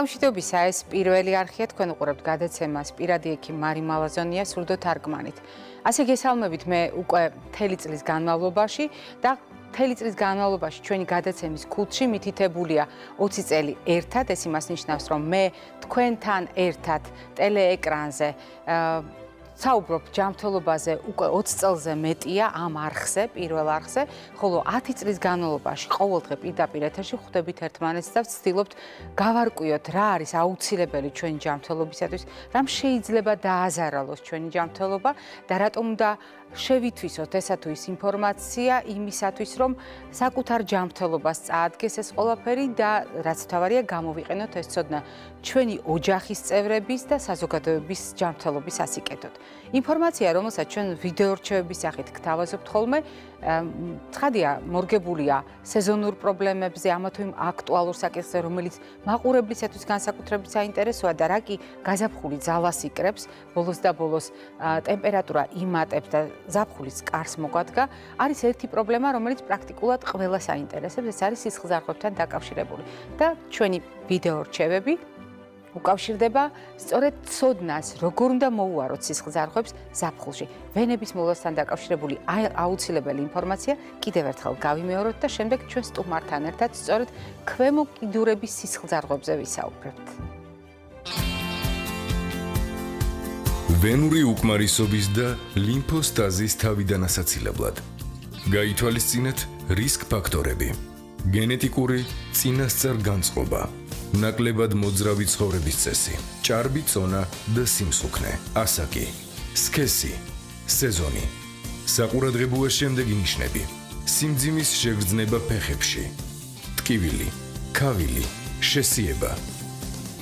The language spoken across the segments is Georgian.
დილამშვიდობისა ეს პირველი არხია თქვენ უყურებთ გადაცემას პირადი ექიმ მარი მალაზონია სრულდო თარგმანით. ასე გესალმებით მე უკვე მთელი წლის განმავლობაში და მთელი წლის განმავლობაში ჩვენი გადაცემის კულტში მითითებულია 20 წელი ერთად ეს იმას ნიშნავს რომ მე თქვენთან ერთად ტელეეკრანზე საუბრობ ჯანმრთელობაზე უკვე 20 წელზე მეტია ამ არხზე, პირველ არხზე, ხოლო 10 წლის განმავლობაში ყოველდღე პირდაპირ ეთერში ხვდებით ერთმანეთს და ვცდილობთ გავარკვიოთ რა არის აუცილებელი ჩვენი ჯანმრთელობისათვის, რამ შეიძლება დააზარალოს ჩვენი ჯანმრთელობა და რატომ უნდა შევითვისოთ ესა თუ ის ინფორმაცია იმისათვის, რომ საკუთარ ჯანმრთელობას წაადგეს ეს ყველაფერი და რაც თავარია გამოვიყენოთ ეს ცოდნა ჩვენი ოჯახის წევრების და საზოგადოების ჯანმრთელობის ასიკეთოთ. ინფორმაცია, რომელსაც ჩვენ ვიდეო რჩევების სახით გთავაზობთ ხოლმე, ცხადია, მორგებულია სეზონურ პრობლემებზე, ამა თუ იმ აქტუალურ საკითხზე, რომელიც მაყურებლისათვის განსაკუთრებით საინტერესოა და რა კი გაზაფხული ძალას იკრებს, ბოლოს და ბოლოს ტემპერატურა იმატებს და ზაფხულის კარს მოგვადგა, არის ერთი პრობლემა, რომელიც პრაქტიკულად ყველას აინტერესებს, ეს არის სისხლძარღვებთან დაკავშირებული. და ჩვენი ვიდეო რჩევები უკავშირდება სწორედ ცოდნას, როგორ უნდა მოუაროთ სისხლძარღვებს ზაფხულში. ვენების მოვლასთან დაკავშირებული აუცილებელი ინფორმაცია კიდევ ერთხელ გავიმეოროთ და შემდეგ ჩვენ სტუმართან ერთად სწორედ ქვემო კიდურების სისხლძარღვებზე ვისაუბრებთ. ვენური უკმარისობის და ლიმფოსტაზის თავიდან ასაცილებლად. გაითვალისწინეთ რისკ ფაქტორები. გენეტიკური წინასწარ განწყობა. ნაკლებად მოძრავი ცხოვრების წესი. ჭარბი წონა და სიმსუქნე. ასაკი. სქესი. სეზონი. საყურადღებოა შემდეგი ნიშნები. სიმძიმის შეგრძნება ფეხებში. ტკივილი. ქავილი. შესიება.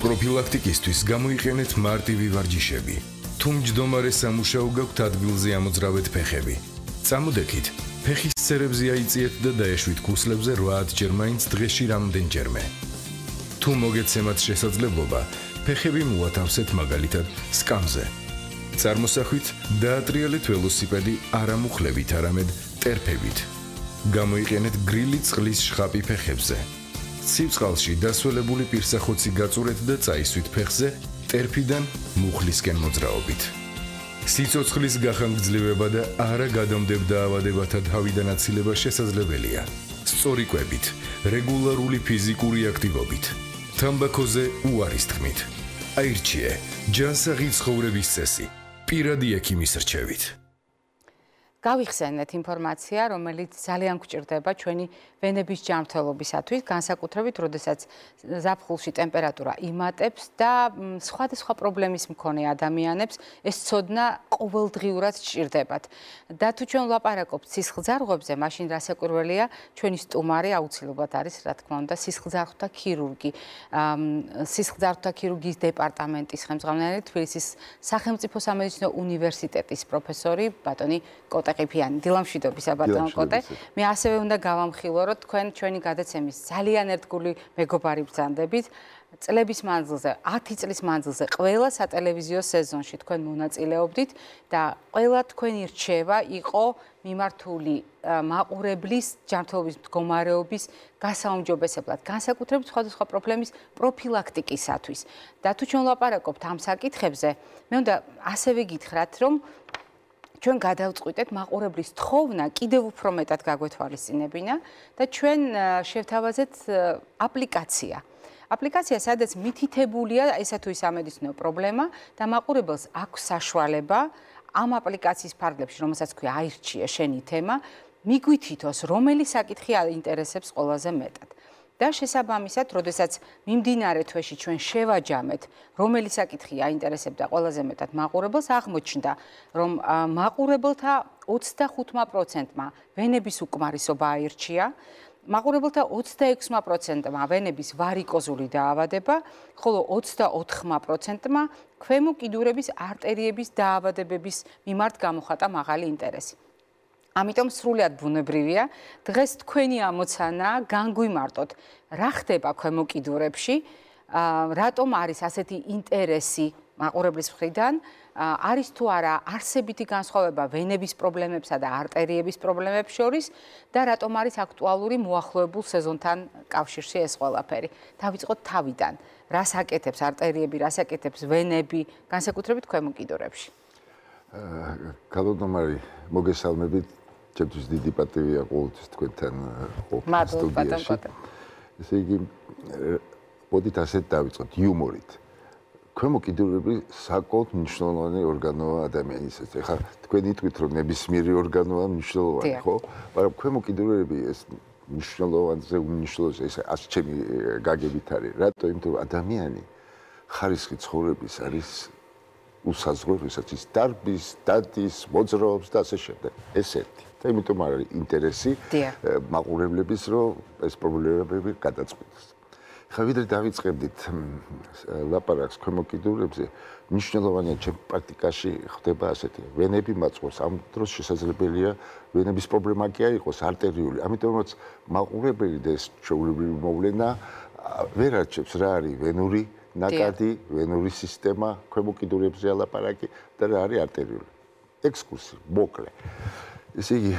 პროფილაქტიკისთვის გამოიყენეთ მარტივი ვარჯიშები. თუ მჯდომარე სამუშაო გაქვთ ადგილზე ამოძრავეთ ფეხები. წამოდექით, ფეხის ცერებზე აიწიეთ და დაეშვით ქუსლებზე 8 ჯერ მაინც დღეში რამდენჯერმე. თუ მოგეცემათ შესაძლებლობა, ფეხები მოათავსეთ მაგალითად სკამზე. წარმოსახვით დაატრიალეთ ველოსიპედი არამუხლებით, არამედ ტერფებით. გამოიყენეთ გრილი წყლის შხაპი ფეხებზე. ცივწყალში დასველებული პირსახოცი გაწურეთ და წაისვით ფეხზე ტერფიდან მუხლისკენ მოძრაობით. სიცოცხლის გახანგრძლივება და არა გადამდებ დაავადებათა თავიდან აცილება შესაძლებელია. სწორი კვებით, რეგულარული ფიზიკური აქტივობით, თამბაქოზე უარის თქმით. აირჩიე ჯანსაღი ცხოვრების წესი. პირადი ექიმის რჩევით. გავიხსენეთ ინფორმაცია, რომელიც ძალიან გვჭირდება ჩვენი ვენების ჯანმრთელობისათვის, განსაკუთრებით, როდესაც ზაფხულში ტემპერატურა იმატებს და სხვადასხვა პრობლემის მქონე ადამიანებს ეს ცოდნა ყოველდღიურად სჭირდებათ. და თუ ჩვენ ვლაპარაკობთ სისხლძარღვებზე, მაშინ რასაკვირველია, ჩვენი სტუმარი აუცილებლად არის, რა თქმა უნდა, სისხლძარღვთა ქირურგი. სისხლძარღვთა ქირურგიის დეპარტამენტის ხელმძღვანელი თბილისის სახელმწიფო სამედიცინო უნივერსიტეტის პროფესორი ბატონი კოტე ყიფიანი. დილამშვიდობისა ბატონო კოტე. მე ასევე უნდა გავამხილო რომ თქვენ ჩვენი გადაცემის ძალიან ერთგული მეგობარი ბრძანდებით წლების მანძილზე 10 წლის მანძილზე ყველა სატელევიზიო სეზონში თქვენ მონაწილეობდით და ყველა თქვენი რჩევა იყო მიმართული მაყურებლის ჯანმრთელობის მდგომარეობის გასაუმჯობესებლად, განსაკუთრებით სხვადასხვა პრობლემის პროფილაქტიკისათვის. და თუ ჩვენ ვლაპარაკობთ ამ საკითხებზე, მე უნდა ასევე გითხრათ, რომ ჩვენ გადავწყვიტეთ მაყურებლის თხოვნა კიდევ უფრო მეტად გაგვეთვალისწინებინა და ჩვენ შევთავაზეთ აპლიკაცია. აპლიკაცია სადაც მითითებულია ესა თუ ის ამედიცინო პრობლემა და მაყურებელს აქვს საშუალება ამ აპლიკაციის ფარგლებში, რომელსაც ქვია აირჩიე შენი თემა, მიგვითითოს რომელი საკითხი აინტერესებს ყველაზე მეტად. და შესაბამისად, როდესაც მიმდინარე თვეში ჩვენ შევაჯამეთ, რომელი საკითხი აინტერესებდა ყველაზე მეტად მაყურებელს, აღმოჩნდა, რომ მაყურებელთა 25%-მა ვენების უკმარისობა აირჩია, მაყურებელთა 26%-მა ვენების ვარიკოზული დაავადება, ხოლო 24%-მა ქვემო კიდურების არტერიების დაავადებების მიმართ გამოხატა მაღალი ინტერესი. ამიტომ სრულად ბუნებრივია დღეს თქვენი ამოცანა განგვიმარტოთ რა ხდება ქვემო კიდურებში რატომ არის ასეთი ინტერესი მაყურებლის მხრიდან არის თუ არა არსებითი განსხვავება ვენების პრობლემებსა და არტერიების პრობლემებს შორის და რატომ არის აქტუალური მოახლოებულ სეზონთან კავშირში ეს ყველაფერი. დავიწყოთ თავიდან. რას აკეთებს არტერიები, რას აკეთებს ვენები, განსაკუთრებით ქვემო კიდურებში? აა, კალოდომარი, მოგესალმებით. ჩემთვის დიდი პატივია ყოველთვის თქვენთან ყოფნა სტუდიაში. ესე იგი, მოდით ასეთ დავიწყოთ იუმორით. ქვემო კიდურები საკმაოდ მნიშვნელოვანი ორგანოა ადამიანისთვის. ეხლა თქვენი თვით რომ ნებისმიერი ორგანოა მნიშვნელოვანი, ხო? მაგრამ ქვემო კიდურები ეს მნიშვნელოვანზე უნიშნულოა ეს ასე ჩემი გაგებით არის. რატო? იმიტომ რომ ადამიანი ხარისხი ცხოვრების არის უსაზღვრო, ვისაც ის დარბის, დადის, მოძრაობს და ასე შემდეგ. ეს ერთი. და იმიტომ არის ინტერესი მაყურებლების რომ ეს პრობლემები გადაწყვეტოს. ხა ვიდრე დავიწყებდით ლაპარაკს ქვემო კიდურებზე, მნიშვნელოვანია ჩემ პრაქტიკაში ხდება ასეთი. ვენები მაწყობს, ამ დროს შესაძლებელია ვენების პრობლემა კი არ იყოს არტერიული. ამიტომ რომ მაყურებელი და ეს ჩვეულებრივი მოვლენა ვერ არჩევს რა არის ვენური ნაკადი, ვენური სისტემა, ქვემო კიდურებზე ალაპარაკი და რა არის არტერიული. ექსკურსი, მოკლე. ესე იგი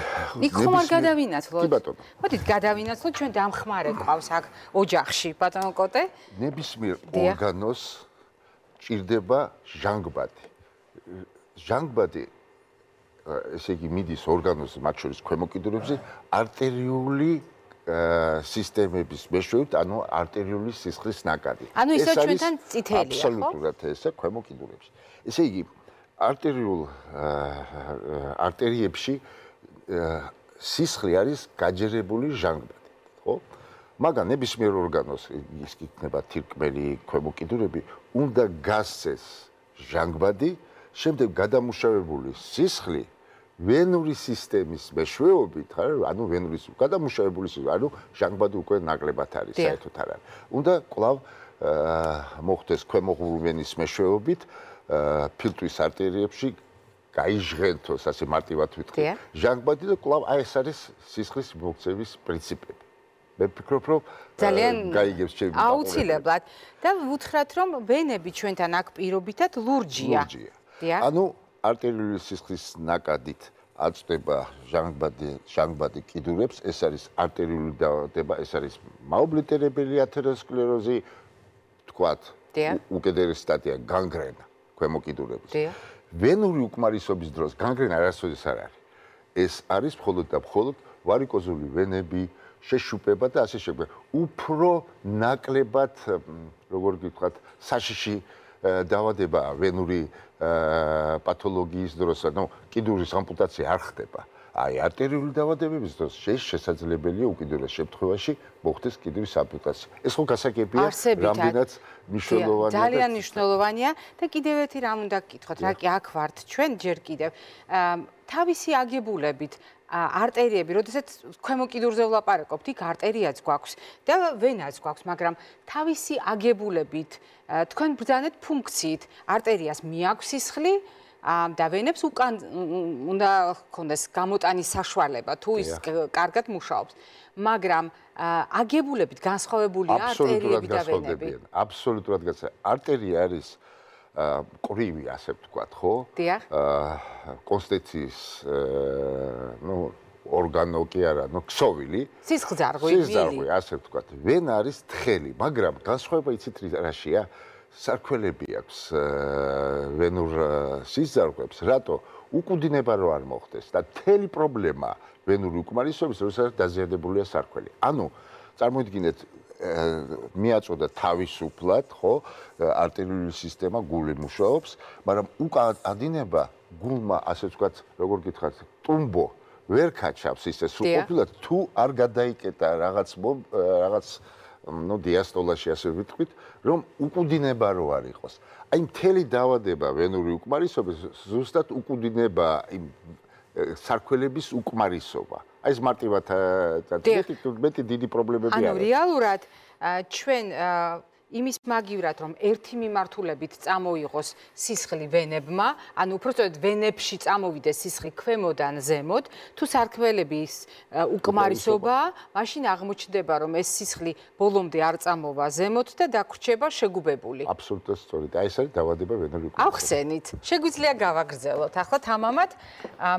იქ ხომ არ გადავინაცვლოთ? კი ბატონო. მოდით გადავინაცვლოთ, ჩვენ დამხმარე ყავს აქ ოჯახში, ბატონო კოტე. ნებისმიერ ორგანოს ჭირდება ჟანგბადი. ჟანგბადი ესე იგი მიდის ორგანოს მათ შორის ქვემოკიდურებზე არტერიული სისტემების მეშვეობით, ანუ არტერიული სისხლის ნაკადი. ანუ ისე ჩვენთან წითელია, ხო? აბსოლუტურად ესე ქვემოკიდურებში. ესე იგი არტერიულ არტერიებში სისხლი არის გაჯერებული ჟანგბადი, ხო? მაგრამ ნებისმიერ ორგანოს ის იქნება თირკმელი, ქვემო კიდურები, უნდა გასცეს ჟანგბადი, შემდეგ გადამუშავებული სისხლი ვენური სისტემის მეშვეობით, ანუ ვენურის გადამუშავებული სისხლი, ანუ ჟანგბადი უკვე ნაკლებად არის, საერთოდ არ არის. უნდა კვლავ მოხდეს ქვემო ღრუვენის მეშვეობით ფილტვის არტერიებში გაიჟღენთოს, ასე მარტივად ვიტყვი. ჟანგბადი და კლავ აი ეს არის სისხლის მოქცევის პრინციპები. მე ვფიქრობ, რომ ძალიან გაიგებს ჩემი აუცილებლად და ვუთხრათ, რომ ვენები ჩვენთან აქ პირობითად ლურჯია. ლურჯია. ანუ არტერიული სისხლის ნაკადით აწდება ჟანგბადი ჟანგბადი კიდურებს, ეს არის არტერიული დაავადება, ეს არის მაობლიტერებელი ათეროსკლეროზი, თქვათ, უკედერის სტატია განგრენა ქვემო კიდურების. დიახ. ვენური უკმარისობის დროს განგრენა არასოდეს არ არის. ეს არის მხოლოდ და მხოლოდ ვარიკოზული ვენები, შეშუპება და ასე შემდეგ. უფრო ნაკლებად, როგორ გითხრათ, საშიში დაავადება ვენური პათოლოგიის დროს, ანუ კიდურის ამპუტაცია არ ხდება. აი არტერიული დაავადებების დროს შესაძლებელია უკიდურეს შემთხვევაში მოხდეს კიდურის ამპუტაცია. ეს ხო გასაგებია, რამდენად მნიშვნელოვანია. ძალიან მნიშვნელოვანია და კიდევ ერთი რამ უნდა გკითხოთ, რა კი აქ ვართ ჩვენ ჯერ კიდევ. თავისი აგებულებით არტერიები, როდესაც ქვემო კიდურზე ვლაპარაკობთ, იქ არტერიაც გვაქვს და ვენაც გვაქვს, მაგრამ თავისი აგებულებით თქვენ ბრძანეთ ფუნქციით, არტერიას მიაქვს სისხლი, და ვენებს უკან უნდა ქონდეს გამოტანის საშუალება თუ ის კარგად მუშაობს. მაგრამ აგებულებით განსხვავებულია არტერიები და ვენები აბსოლუტურად გასა არტერია არის ყრივი ასე ვთქვათ ხო? დიახ. კონსტეციის ნუ ორგანო კი არა ნუ ქსოვილი. სისხლძარღვი სისხლძარღვი ასე ვთქვათ. ვენა არის თხელი მაგრამ განსხვავება იცით რაშია სარქველები აქვს ვენურ სიზარღვებს, რატო უკუდინება რო არ მოხდეს და თელი პრობლემა ვენური უკმარისობის როცა დაზიანებულია სარქველი. ანუ წარმოიდგინეთ მიაწოდა თავისუფლად, ხო, არტერიული სისტემა გული მუშაობს, მაგრამ უკან ადინება გულმა, ასე ვთქვათ, როგორ გითხრათ, ტუმბო ვერ კაჩავს ისე სრულყოფილად თუ არ გადაიკეტა რაღაც რაღაც ну დიასტოლაში ასე ვიტყვით, რომ უკუდინება რო არ იყოს. აი მთელი დაავადება ვენური უკმარისობის ზუსტად უკუდინება იმ სარქველების უკმარისობა. აი ეს მარტივად მეტი მეტი დიდი პრობლემები არის. ანუ რეალურად ჩვენ იმის მაგივრად რომ ერთი მიმართულებით წამოიღოს სისხლი ვენებმა, ანუ უბრალოდ ვენებში წამოვიდეს სისხლი ქვემოდან ზემოთ, თუ სარქველების უკმარისობა, მაშინ აღმოჩნდება რომ ეს სისხლი ბოლომდე არ წამოვა ზემოთ და დაგვრჩება შეგუბებული. აბსოლუტურად სწორედ. აი ეს არის დაავადება ვენური უკმარისობა. ახსენით. შეგვიძლია გავაგრძელოთ. ახლა თამამად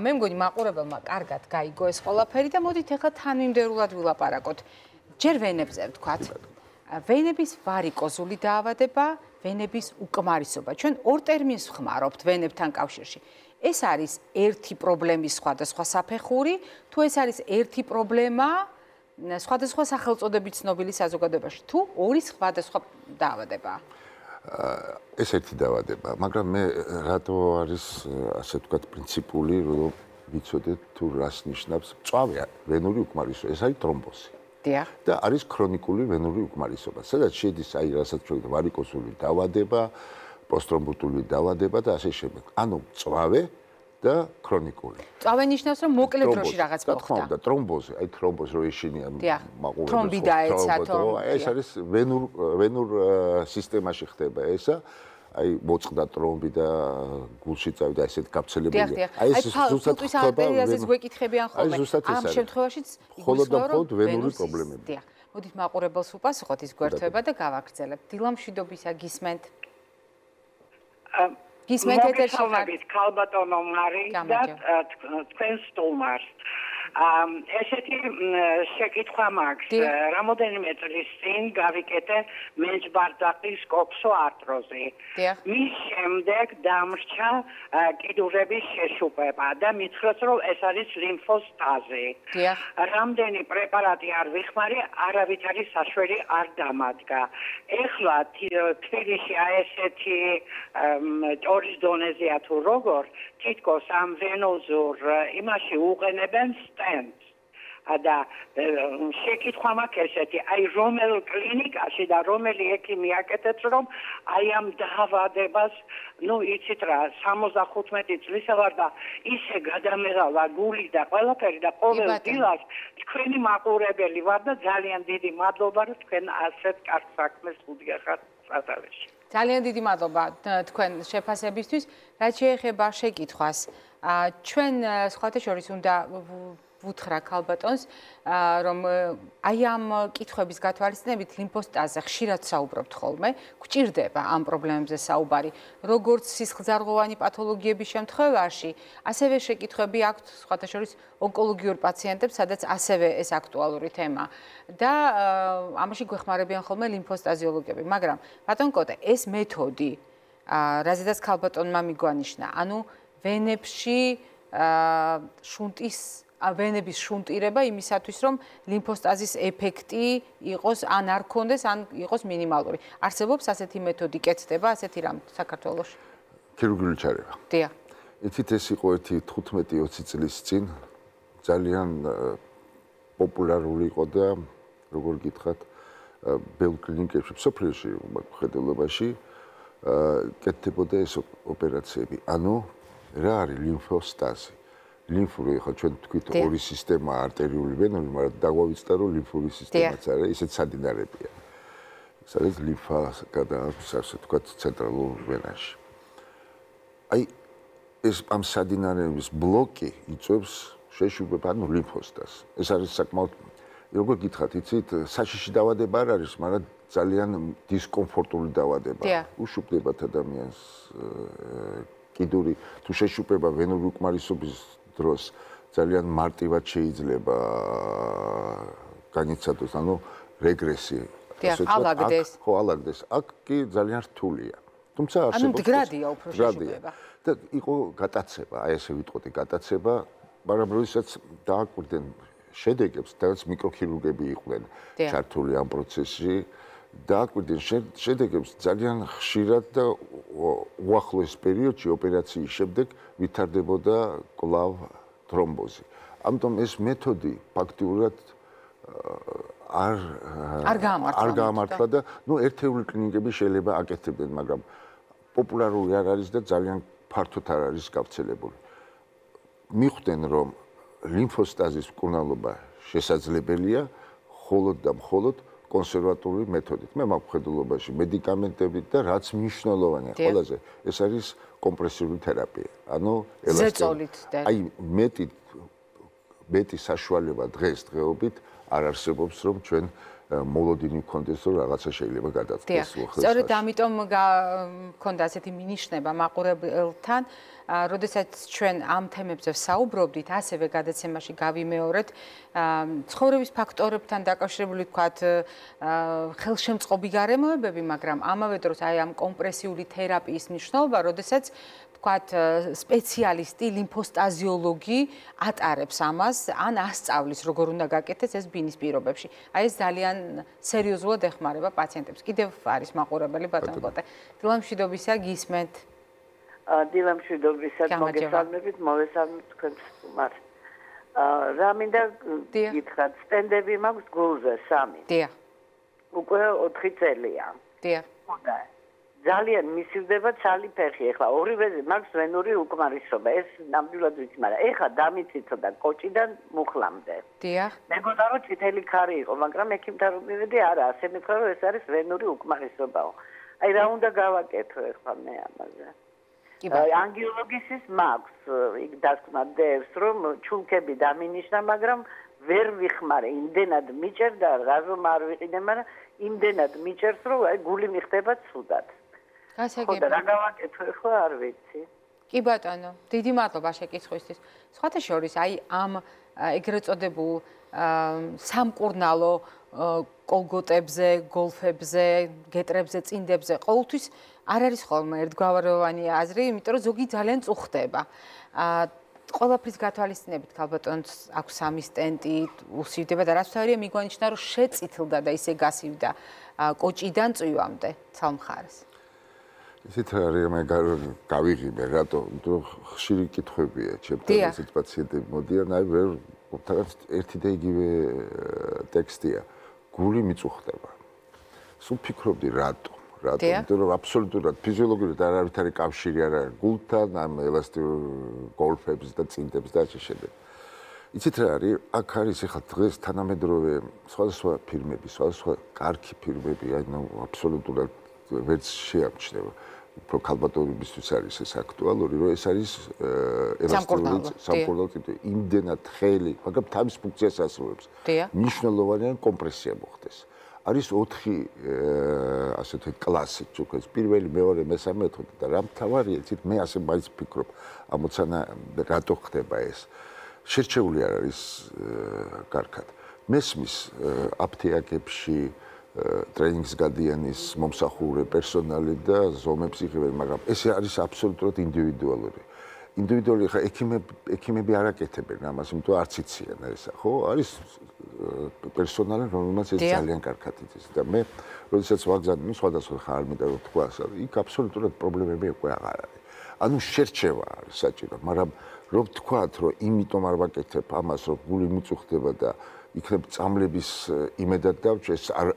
მე მგონი მაყურებელმა კარგად გაიგო ეს ყველაფერი და მოდით ახლა თანმიმდევრულად ვილაპარაკოთ. ჯერ ვენებზე ვთქვათ. ვენების ვარიკოზული დაავადება, ვენების უკმარისობა. ჩვენ ორ ტერმინს ვხმარობთ ვენებთან კავშირში. ეს არის ერთი პრობლემის სხვადასხვა საფეხური, თუ ეს არის ერთი პრობლემა სხვადასხვა სახელწოდებით ცნობილი საზოგადოებაში, თუ ორი სხვადასხვა დაავადება. ეს ერთი დაავადება, მაგრამ მე რატო არის ასე ვთქვათ პრინციპული, რომ ვიცოდეთ თუ რას ნიშნავს წვავე ვენური უკმარისობა, ეს არის ტრომბოზი. დიახ. და არის ქრონიკული ვენური უკმარისობა. სადაც შედის აი რასაც ჩვენ ვარიკოზული დაავადება, პოსტრომბუტული დაავადება და ასე შემდეგ. ანუ წვავე და ქრონიკული. წვავე ნიშნავს რომ მოკლე დროში რაღაც მოხდა. თქმა უნდა, ტრომბოზი, აი ტრომბოზი რო ეშინია მაყურებელს. ტრომბი დაეცათო. ეს არის ვენურ ვენურ სისტემაში ხდება ესა. აი მოწყდა ტრომბი და გულში წავიდა ესეთ გაფცელებული. აი ეს ზუსტად არტერიაზე გვეკითხებიან ხოლმე. ამ შემთხვევაშიც მხოლოდ და მხოლოდ ვენური პრობლემები. დიახ. მოდით მაყურებელს უპასუხოთ ის გვერდთება და გავაგრძელებთ. დილამშვიდობისა გისმენთ. გისმენთ ეთერში ხარ. ქალბატონო მარი და თქვენ სტუმარს. ესეთი შეკითხვა მაქვს. რამოდენიმე წლის წინ გავიკეთე მეჯბარდაყის კოფსო არტროზი. მის შემდეგ დამრჩა კიდურების შეშუპება და მითხრათ რომ ეს არის ლიმფოსტაზი. რამდენი პრეპარატი არ ვიხმარი, არავითარი საშველი არ დამადგა. ეხლა თბილისში აი ესეთი ტორის დონეზეა თუ როგორ თითქოს ამ ვენოზურ იმაში უყენებენ სტენდს. და შეკითხვა მაქვს ესეთი აი რომელ კლინიკაში და რომელი ექიმი აკეთებს რომ აი ამ დაავადებას ну იცით რა 75 წლისა ვარ და ისე გადამეღალა გული და ყველაფერი და ყოველ დილას თქვენი მაყურებელი ვარ და ძალიან დიდი მადლობა რომ თქვენ ასეთ კარგ საქმეს უდგახართ სათავეში ძალიან დიდი მადლობა თქვენ შეფასებისთვის რაც შეეხება შეკითხვას. ჩვენ სხვათა შორის უნდა ვუთხრა ქალბატონს რომ აი ამ კითხვების გათვალისწინებით ლიმფოსტაზე ხშირად საუბრობთ ხოლმე. გვჭირდება ამ პრობლემებზე საუბარი. როგორც სისხლძარღვოვანი პათოლოგიების შემთხვევაში ასევე შეკითხვები აქვთ სხვათა შორის ონკოლოგიურ პაციენტებს სადაც ასევე ეს აქტუალური თემა. და ამაში გვეხმარებიან ხოლმე ლიმფოსტაზიოლოგები მაგრამ ბატონ კოტე ეს მეთოდი რაზედაც ქალბატონმა მიგვანიშნა ანუ ვენებში შუნტის ვენების შუნტირება იმისათვის, რომ ლიმფოსტაზის ეფექტი იყოს ან არ ქონდეს, ან იყოს მინიმალური. არსებობს ასეთი მეთოდი, კეთდება ასეთი რამ საქართველოში? ქირურგიული ჩარევა. დიახ. იცით ეს იყო ერთი 15-20 წლის წინ ძალიან პოპულარული იყო და როგორ გითხრათ, ბელ კლინიკებში, სოფლიოში, ხედელებაში კეთდებოდა ეს ოპერაციები. ანუ რა არის ლიმფოსტაზი? ლიმფური ხო ჩვენ თქვით ორი სისტემა არტერიული ვენური, მაგრამ დაგვავიწყდა რომ ლიმფური სისტემაც არის, ისეთ სადინარებია. სადაც ლიმფა გადააქვს ასე თქვათ ცენტრალურ ვენაში. აი ეს ამ სადინარების ბლოკი იწვევს შეშუპება ანუ ლიმფოსტას. ეს არის საკმაოდ როგორ გითხრათ, იცით, საშიში დაავადება არ არის, მაგრამ ძალიან დისკომფორტული დაავადება. უშუქდებათ ადამიანს კიდური თუ შეშუპება ვენური უკმარისობის დროს ძალიან მარტივად შეიძლება განიცადოს, ანუ რეგრესი. ასე ვთქვათ, ხო, ალაგდეს. აქ კი ძალიან რთულია. თუმცა არსებობს ანუ დგრადია უფრო შეშუპება. და იყო გატაცება, აი ესე ვიტყოდი, გატაცება, მაგრამ როდესაც დააკვირდნენ შედეგებს, დაც მიკროქირურგები იყვნენ ჩართული ამ პროცესში, დააკვირდნენ შედეგებს ძალიან ხშირად და უახლოეს პერიოდში ოპერაციის შემდეგ ვითარდებოდა კლავ თრომბოზი. ამიტომ ეს მეთოდი ფაქტიურად არ არ გაამართლა. არ გაამართლა და ნუ ერთეული კლინიკები შეიძლება აკეთებდნენ, მაგრამ პოპულარული არ არის და ძალიან ფართოდ არ არის გავრცელებული. მიხვდნენ რომ ლიმფოსტაზის მკურნალობა შესაძლებელია, холод და მხოლოდ კონსერვატული მეთოდით. მე მაქვს მედიკამენტებით და რაც მნიშვნელოვანია ყველაზე ეს არის კომპრესიული თერაპია. ანუ ელასტიკით. აი მეტი მეტი საშუალება დღეს დღეობით არ არსებობს რომ ჩვენ მოლოდინი გქონდეს რომ რაღაცა შეიძლება გადაწყვეტოს ხო სწორედ ამიტომ მქონდა ასეთი მინიშნება მაყურებელთან. როდესაც ჩვენ ამ თემებზე საუბრობდით ასევე გადაცემაში გავიმეორეთ ცხოვრების ფაქტორებთან დაკავშირებული თქვათ ხელშემწყობი გარემოებები მაგრამ ამავე დროს აი ამ კომპრესიული თერაპიის მნიშვნელობა როდესაც ვთქვათ, სპეციალისტი, ლიმფოსტაზიოლოგი ატარებს ამას, ან ასწავლის, როგორ უნდა გაკეთდეს ეს ბინის პირობებში. აი ეს ძალიან სერიოზულად ეხმარება პაციენტებს. კიდევ არის მაყურებელი ბატონ კოტე. დილამშვიდობისა გისმენთ. დილამშვიდობისა მოგესალმებით, მოგესალმებით თქვენს სტუმარს. აა რა მინდა გითხრათ, სტენდები მაქვს გულზე სამი. დიახ. უკვე 4 წელია. დიახ. ხოდა ძალიან მისივდება ცალი ფეხი. ახლა ორივეზე მაქვს ვენური უკმარისობა. ეს ნამდვილად ვიცი მაგრამ ეხა დამიციცო და კოჭიდან მუხლამდე. დიახ. მეგონა რომ წითელი ქარი იყო მაგრამ ექიმთან რომ მივედი არა. ასე მითხრა რომ ეს არის ვენური უკმარისობაო აი რა უნდა გავაკეთო ახლა მე ამაზე? აი ანგიოლოგისის მაქვს იქ დასკვნა დევს რომ ჩულკები დამინიშნა მაგრამ ვერ ვიხმარე იმდენად მიჭერდა რაზომ არ ვიყიდე მაგრამ იმდენად მიჭერს რომ აი გული მიხდება ცუდად გასაგები. ხო და რა გავაკეთო ხო არ ვიცი. კი ბატონო, დიდი მადლობა შეკითხვისთვის. სხვათა შორის აი ამ ეგრეთ წოდებულ სამკურნალო კოლგოტებზე, გოლფებზე, გეტრებზე, წინდებზე ყოველთვის არ არის ხოლმე ერთგვაროვანი აზრი, იმიტომ რომ ზოგი ძალიან წუხდება. აა ყველაფრის გათვალისწინებით ქალბატონს აქვს სამი სტენტი, უსივდება და რაც თავია მიგვანიშნა რომ შეწითლდა და ისე გასივდა კოჭიდან წვივამდე ცალმხარეს. ისეთ არის მე გავიღიმე რატო? ხშირი კითხვებია ჩემთან ესეთ პაციენტები მოდიან აი ვერ თავს ერთი და იგივე ტექსტია გული მიწუხდება. სულ ფიქრობდი რატო რატო იმიტომ რომ აბსოლუტურად ფიზიოლოგიურად არ არის თარი კავშირი არა გულთან ამ ელასტიურ გოლფებს და წინდებს და ასე შემდეგ. იცით რა არის? აქ არის ახლა დღეს თანამედროვე სხვადასხვა ფირმები სხვადასხვა კარგი ფირმები ანუ აბსოლუტურად ვერც შეამჩნევა უფრო ქალბატონებისთვის არის ეს აქტუალური, რომ ეს არის ელასტიკური სამკურნალო ტიპი, იმდენად ხელი, მაგრამ თავის ფუნქციას ასრულებს. მნიშვნელოვანია კომპრესია მოხდეს. არის 4 ასე ვთქვი კლასი, თქოს პირველი, მეორე, მესამე, მეხუთე და რა მთავარია, იცით, მე ასე მაინც ფიქრობ, ამოცანა რატო ხდება ეს. შერჩეული არ არის კარგად. მესმის აფთიაქებში ტრენინგს გადიანის მომსახურე პერსონალი და ზომებს იღებენ, მაგრამ ეს არის აბსოლუტურად ინდივიდუალური. ინდივიდუალური ხა ექიმები ექიმები არ აკეთებენ ამას, იმიტომ არც იციან ესა, ხო? არის პერსონალი, რომელმაც ეს ძალიან კარგად იცის და მე, როდესაც ვაგზავნე, ну, სხვადასხვა ხარ მე და თქვა, იქ აბსოლუტურად პრობლემები უკვე აღარ არის. ანუ შერჩევა არის საჭირო, მაგრამ რო ვთქვათ, რომ იმიტომ არ ვაკეთებ ამას, რომ გული მიწუხდება და იქნებ წამლების იმედად დავჭეს არ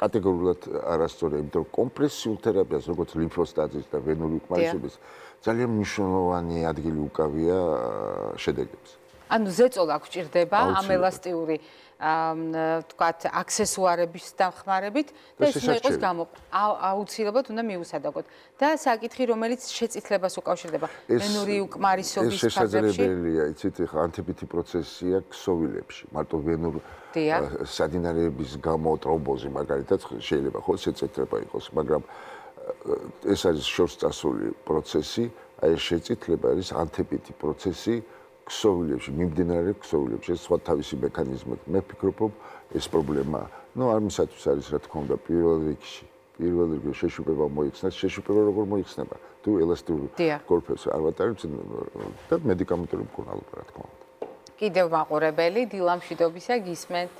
კატეგორიულად არასწორია, იმიტომ რომ კომპრესიულ თერაპიას, როგორც ლიმფოსტაზის და ვენური უკმარისობის, ძალიან მნიშვნელოვანი ადგილი უკავია შედეგებს. ანუ ზეწოლა გვჭირდება ამ ელასტიური ვთქვათ, აქსესუარების დახმარებით და ეს უნდა იყოს გამო აუცილებლად უნდა მიუსადაგოთ. და საკითხი, რომელიც შეწითლებას უკავშირდება, ვენური უკმარისობის ფაზებში. ეს შესაძლებელია, იცით, ხა ანტიბიოტი პროცესია ქსოვილებში, მარტო ვენურ სადინარეების გამო ტრომბოზი მაგალითად შეიძლება ხო შეწეთება იყოს, მაგრამ ეს არის შორს წასული პროცესი, აი შეწითლება არის ანტიბიოტი პროცესი. ქსოვილებში, მიმდინარე ქსოვილებში, ეს სხვა თავისი მექანიზმები. მე ფიქრობ, რომ ეს პრობლემა, ну, ამისათვის არის, რა თქმა უნდა, პირველ რიგში, პირველ რიგში შეშუპება მოიხსნას, შეშუპება როგორ მოიხსნება? თუ ელასტიური გოლფებს არ ვატარებთ და მედიკამენტური მკურნალობა, რა თქმა უნდა. კიდევ მაყურებელი, დილამშვიდობისა გისმენთ.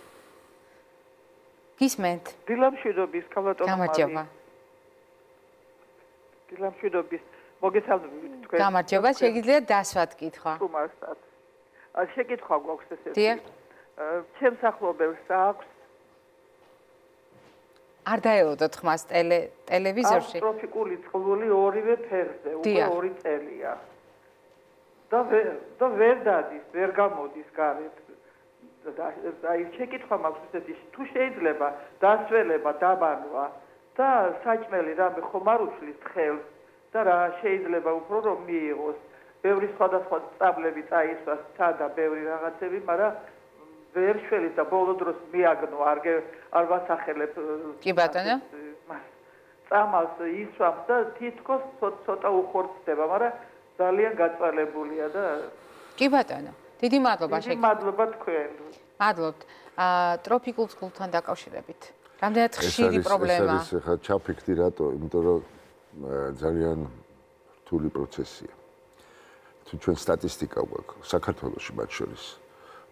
გისმენთ. დილამშვიდობის, კალატონო. გამარჯობა. დილამშვიდობის. მოგესალმებით თქვენ. გამარჯობა, შეგიძლიათ დასვათ კითხვა. თუმასაც. ა შეკითხვა გვაქვს ესეთი. დიახ. ჩემს ახლობელს აქვს არ დაელოდოთ ხმას ტელე ტელევიზორში. ტროფიკული წყლული ორივე ფერზე, უკვე ორი წელია. და და ვერ დადის, ვერ გამოდის გარეთ. აი შეკითხვა მაქვს ესეთი თუ შეიძლება დასველება დაბანვა და საჭმელი რამე ხომ არ უშლის ხელს და რა შეიძლება უფრო რომ მიიღოს. ბევრი სხვადასხვა წაბლები წაისვას სადა ბევრი რაღაცები მაგრამ ვერ შველის და ბოლო დროს მიაგნო არ არ ვასახელებ კი ბატონო. წამალს ისვამს და თითქოს ცოტა უხორცდება მაგრამ ძალიან გაწვალებულია და კი ბატონო დიდი მადლობა შეგ დიდი მადლობა თქვენ. მადლობთ. აა ტროფიკულ წყულთან დაკავშირებით. რამდენად ხშირი პრობლემა ეს არის ხა ჩაფიქდი რატო იმიტომ რომ ძალიან რთული პროცესია. თუ ჩვენ სტატისტიკა გვაქვს. საქართველოსში მათ შორის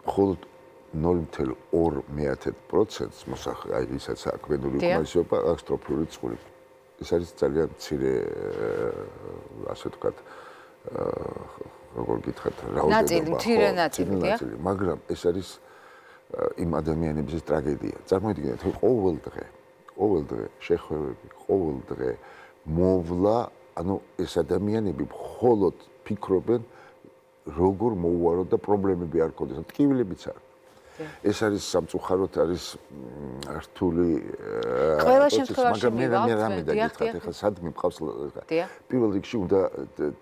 მხოლოდ 0.2%-ს მოსახ აი ისაც აქ ვენური კომისიობა აქვს ტროფიული წყული ეს არის ძალიან მცირე ასე ვთქვათ როგორ გითხრათ რაოდენობა. ნაწილი მცირე ნაწილია მაგრამ ეს არის იმ ადამიანების ტრაგედია. წარმოიდგინეთ ყოველ დღე ყოველ დღე შეხვევები ყოველ დღე მოვლა ანუ ეს ადამიანები მხოლოდ ფიქრობენ როგორ მოუარო და პრობლემები არ ქონდეს ტკივილებიც არ. ეს არის სამწუხაროდ არის რთული ყველა შემთხვევაში მაგრამ მე მე რამე დაგიცხათ ახლა სად მიყავს პირველ რიგში უნდა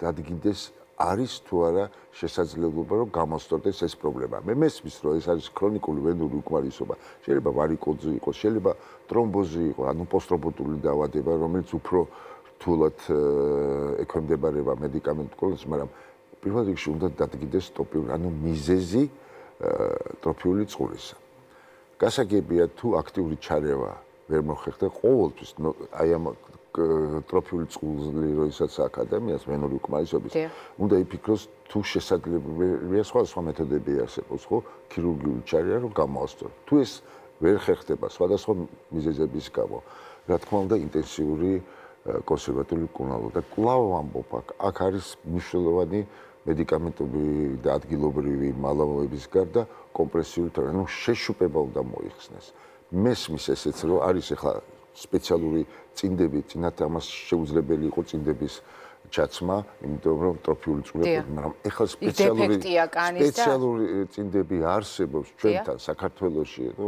დადგინდეს არის თუ არა შესაძლებლობა რომ გამოსწორდეს ეს პრობლემა. მე მესმის რომ ეს არის ქრონიკული ვენური უკმარისობა. შეიძლება ვარიკოზი იყოს, შეიძლება ტრომბოზი იყოს, ანუ პოსტრობოტული დაავადება, რომელიც უფრო რთულად ექვემდებარება მედიკამენტურ კურსს, მაგრამ პირველ რიგში უნდა დადგინდეს ტოპიური, ანუ მიზეზი ტროფიული წყურისა. გასაგებია თუ აქტიური ჩარევა ვერ მოხერხდა ყოველთვის აი ამ ტროფიული წყული როდესაც აკადემიას მენური უკმარისობის უნდა იფიქროს თუ შესაძლებელია სხვა სხვა მეთოდები არსებობს ხო? ქირურგიული ჩარევა რომ გამოასწრო. თუ ეს ვერ ხერხდება სხვადასხვა მიზეზების გამო რა თქმა უნდა ინტენსიური კონსერვატული კუნალო და კლავ ამბობ აქ აქ არის მნიშვნელოვანი მედიკამენტები და ადგილობრივი მალამოების გარდა კომპრესიული თერაპია, ну შეშუპება უნდა მოიხსნეს. მესმის ესეც რომ არის ახლა სპეციალური წინდები, წინათ ამას შეუძლებელი იყო წინდების ჩაცმა, იმიტომ რომ ტროფიული წვრილი, მაგრამ ახლა სპეციალური სპეციალური წინდები არსებობს ჩვენთან საქართველოში, ну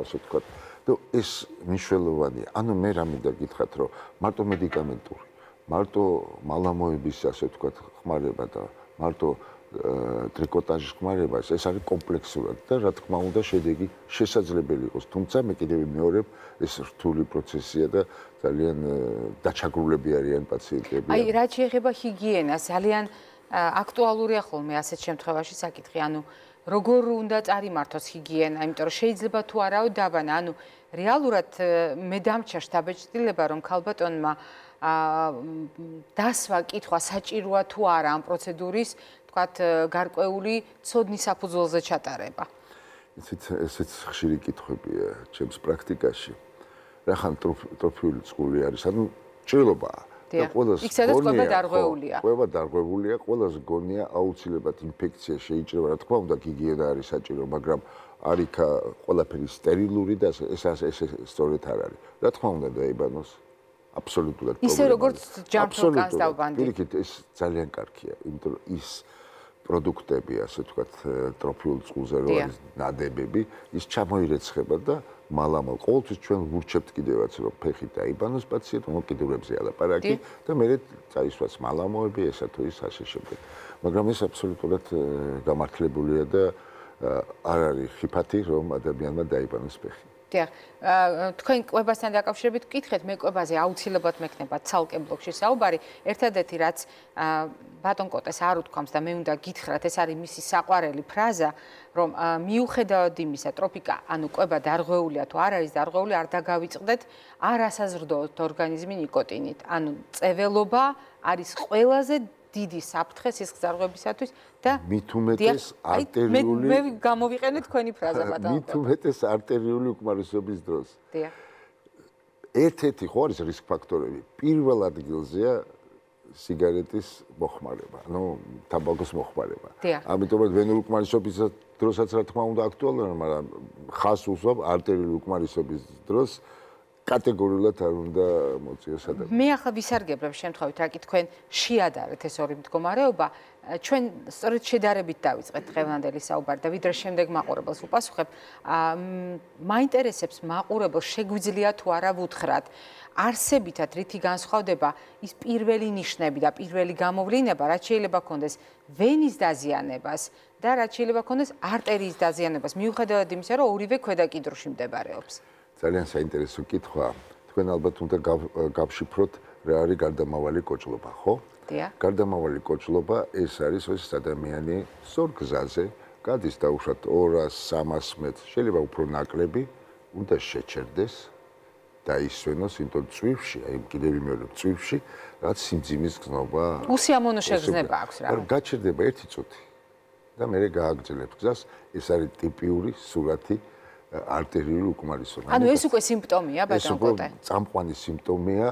ასე ვთქვათ, და ეს მნიშვნელოვანია. ანუ მე რა მინდა გითხრათ, რომ მარტო მედიკამენტური, მარტო მალამოების ასე ვთქვათ, ხმარება და მარტო ტრიკოტაჟის ხმარებას ეს არის კომპლექსურად და რა თქმა უნდა შედეგი შესაძლებელი იყოს. თუმცა მე კიდევ მეორებ ეს რთული პროცესია და ძალიან დაჩაგრულები არიან პაციენტები. აი რა შეიძლება ჰიგიენას ძალიან აქტუალურია ხოლმე ასეთ შემთხვევაში საკითხი. ანუ როგორ უნდა წარიმართოს ჰიგიენა იმიტომ რომ შეიძლება თუ არაო დაბანა ანუ რეალურად მე დამჩა შტაბეჭდილება რომ ქალბატონმა დასვა კითხვა საჭიროა თუ არა ამ პროცედურის თქვათ გარკვეული ცოდნის საფუძველზე ჩატარება. ისიც ესეც ხშირი კითხვებია ჩემს პრაქტიკაში. რახან ტროფიული წყული არის, ანუ ჭრილობაა. და ყველას გონია დარღვეულია. ყველა დარღვეულია, ყველას გონია აუცილებლად ინფექცია შეიძლება, რა თქმა უნდა, გიგიენა არის საჭირო, მაგრამ არიქა ყველაფერი სტერილური და ეს ეს სწორედ არ არის. რა თქმა უნდა დაიბანოს აბსოლუტურად ისე როგორც ჯანმრთელს დავბანდი. პირიქით ეს ძალიან კარგია, იმიტომ რომ ის პროდუქტები, ასე ვთქვათ, ტროფიულ წყულზე რო არის ნადებები, ის ჩამოირეცხება და მალამალ ყოველთვის ჩვენ ვურჩებთ კიდევაც რომ ფეხი დაიბანოს პაციენტ მოკიდურებზე ალაპარაკი და მე წაისვას მალამოები ესა თუ ის ასე შემდეგ. მაგრამ ეს აბსოლუტურად გამართლებულია და არ არის ხიფათი რომ ადამიანმა დაიბანოს ფეხი. დიახ. თქვენ კვებასთან დაკავშირებით ვკითხეთ, მე კვებაზე აუცილებლად მექნება ცალკე ბლოკში საუბარი. ერთადერთი რაც ბატონ კოტეს არ უთქვამს და მე უნდა გითხრათ, ეს არის მისი საყვარელი ფრაზა, რომ მიუხედავად იმისა, ტროპიკა, ანუ კვება დარღვეულია თუ არ არის დარღვეული, არ დაგავიწყდეთ, არ ასაზრდოთ ორგანიზმი ნიკოტინით. ანუ წეველობა არის ყველაზე დიდი საფრთხე სისხლძარღვებისათვის და მით უმეტეს არტერიული მე მე გამოვიყენე თქვენი ფრაზა ბატონო. მით უმეტეს არტერიული უკმარისობის დროს. დიახ. ერთ-ერთი ხო არის რისკ ფაქტორები პირველ ადგილზეა სიგარეტის მოხმარება ანუ თაბაკოს მოხმარება. ამიტომაც ვენური უკმარისობის დროსაც რა თქმა უნდა აქტუალურია მაგრამ ხას უსვამ არტერიული უკმარისობის დროს კატეგორიულად არ უნდა მოწიოს ადამიანი. მე ახლა ვისარგებლებ შემთხვევით, რა კი თქვენ შეადარეთ ეს ორი მდგომარეობა, ჩვენ სწორედ შედარებით დავიწყეთ დღევანდელი საუბარი და ვიდრე შემდეგ მაყურებელს უპასუხებ, აა მაინტერესებს მაყურებელს შეგვიძლია თუ არა ვუთხრათ არსებითად რითი განსხვავდება ის პირველი ნიშნები და პირველი გამოვლინება, რაც შეიძლება კონდეს ვენის დაზიანებას და რაც შეიძლება კონდეს არტერიის დაზიანებას, მიუხედავად იმისა, რომ ორივე ქვედა კიდურში მდებარეობს. ძალიან საინტერესო კითხვა. თქვენ ალბათ უნდა გავშიფროთ რა არის გარდამავალი კოჭლობა, ხო? დიახ. გარდამავალი კოჭლობა ეს არის ის ადამიანი სწორ გზაზე გადის დაუშვათ 200-300 მეტრ, შეიძლება უფრო ნაკლები, უნდა შეჩერდეს დაისვენოს იმიტომ წვივში, აი კიდევ მეორე წვივში, რაც სიმძიმის გზნობა. უსიამოვნო შეგრძნება აქვს რა. გაჩერდება ერთი წუთი და მე გააგრძელებ გზას, ეს არის ტიპიური სურათი არტერიული უკმარისობა. ანუ ეს უკვე სიმპტომია, ბატონ კოტე. ეს უკვე წამყვანი სიმპტომია,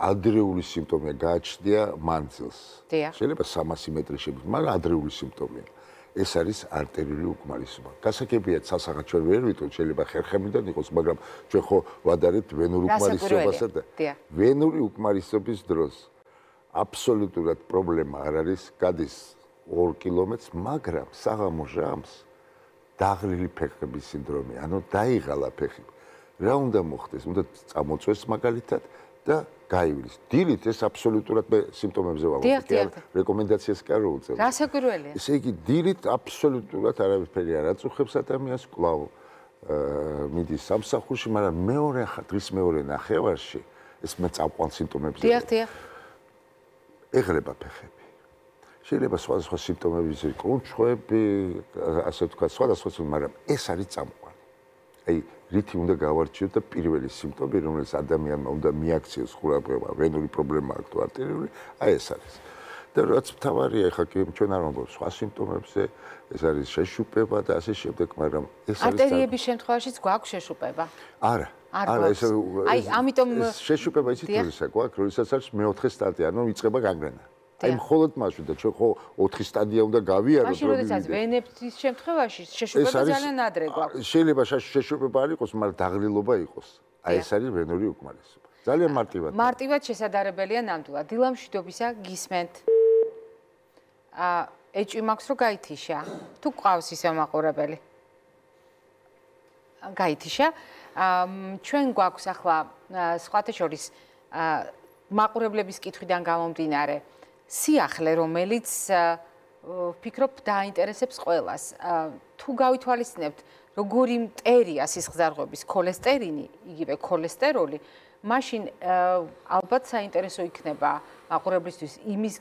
ადრეული სიმპტომია გააჩნია მანძილს. შეიძლება 300 მეტრი შეგვიძლია, მაგრამ ადრეული სიმპტომია. ეს არის არტერიული უკმარისობა. გასაგებია სასახა ჩვენ ვერ ვიტყვით, შეიძლება ხერხემიდან იყოს, მაგრამ ჩვენ ხო ვადარებთ ვენური უკმარისობასა და ვენური უკმარისობის დროს აბსოლუტურად პრობლემა არ არის, გადის 2 კილომეტრს, მაგრამ საღამო ჟამს დაღლილი ფეხების სინდრომი, ანუ დაიღალა ფეხი. რა უნდა მოხდეს? უნდა წამოწვეს მაგალითად და გაივლის. დილით ეს აბსოლუტურად მე სიმპტომებზე ვაღვიძე. კი არა, რეკომენდაციას კი არ უწევ. გასაკვირველია. ესე იგი დილით აბსოლუტურად არავითარი არ აწუხებს ადამიანს კლავ. აა მიდის სამსახურში, მაგრამ მეორე დღის მეორე ნახევარში ეს მე წავყვან სიმპტომებზე. დიახ, დიახ. ეხლება ფეხები. შეიძლება სხვადასხვა სიმპტომები ისე კონჩხები, ასე ვთქვა, სხვადასხვა მაგრამ ეს არის წამყვანი. აი, რითი უნდა გავარჩიოთ და პირველი სიმპტომი, რომელიც ადამიანმა უნდა მიაქციოს ხურაბება, ვენური პრობლემა აქვს თუ არტერიული, აი ეს არის. და რაც თავარია, ხა კი ჩვენ არ მომბო სხვა სიმპტომებზე, ეს არის შეშუპება და ასე შემდეგ, მაგრამ ეს არის არტერიების შემთხვევაშიც გვაქვს შეშუპება? არა. არა, ეს აი, ამიტომ შეშუპება იცით ისე გვაქვს, როდესაც არის მეოთხე სტადია, ანუ იწყება განგრენა. აი მხოლოდ მაშინ და ჩვენ ხო 4 სტადია უნდა გავიაროთ რომ მაშინ როდესაც ვენეფის შემთხვევაში შეშუპება ძალიან ადრე გვაქვს შეიძლება შეშუპება არ იყოს მაგრამ დაღლილობა იყოს. აი ეს არის ვენური უკმარისობა. ძალიან მარტივად. მარტივად შესაძლებელია ნამდვილად. დილამშვიდობისა გისმენთ. ა ეჭვი მაქვს რომ გაითიშა. თუ ყავს ისე მაყურებელი. გაითიშა. ჩვენ გვაქვს ახლა სხვათა შორის მაყურებლების კითხვიდან გამომდინარე სიახლე, რომელიც ვფიქრობ დაინტერესებს ყველას. თუ გავითვალისწინებთ, როგორი მტერია სისხლძარღვების ქოლესტერინი, იგივე ქოლესტეროლი, მაშინ ალბათ საინტერესო იქნება მაყურებლისთვის იმის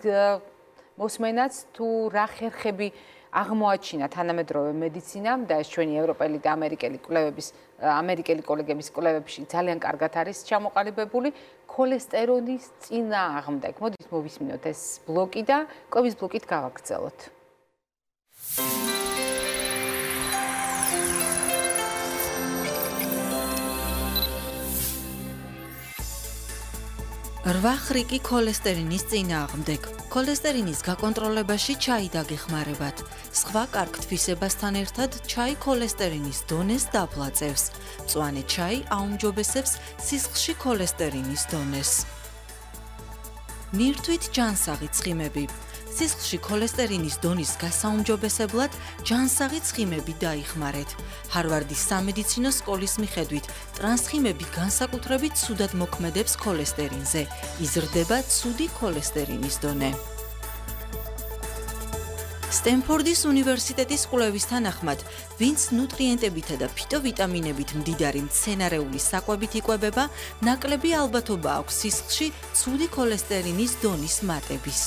მოსმენაც თუ რა ხერხები აღმოაჩინა თანამედროვე მედიცინამ და ეს ჩვენი ევროპელი და ამერიკელი კვლევების ამერიკელი კოლეგების კვლევებში ძალიან კარგად არის ჩამოყალიბებული ქოლესტეროლის წინააღმდეგ. მოდით მოვისმინოთ ეს ბლოკი და კოვის ბლოკით გავაგრძელოთ. რვა ხრიკი ქოლესტერინის წინააღმდეგ. ქოლესტერინის გაკონტროლებაში ჩაი დაგეხმარებათ. სხვა კარგ თვისებასთან ერთად ჩაი ქოლესტერინის დონეს დაფლაწევს. მწვანე ჩაი აუმჯობესებს სისხლში ქოლესტერინის დონეს. ნირთვით ჯანსაღი ცხიმები. სისხლში ქოლესტერინის დონის გასაუმჯობესებლად ჯანსაღი ცხიმები დაიხმარეთ. ჰარვარდის სამედიცინო სკოლის მიხედვით, ტრანსხიმები განსაკუთრებით ცუდად მოქმედებს ქოლესტერინზე. იზრდება ცუდი ქოლესტერინის დონე. სტენფორდის უნივერსიტეტის კვლევის თანახმად, ვინც ნუტრიენტებითა და ფიტოვიტამინებით მდიდარი მცენარეული საკვებით იკვებება, ნაკლები ალბათობა აქვს სისხლში ცუდი ქოლესტერინის დონის მატების.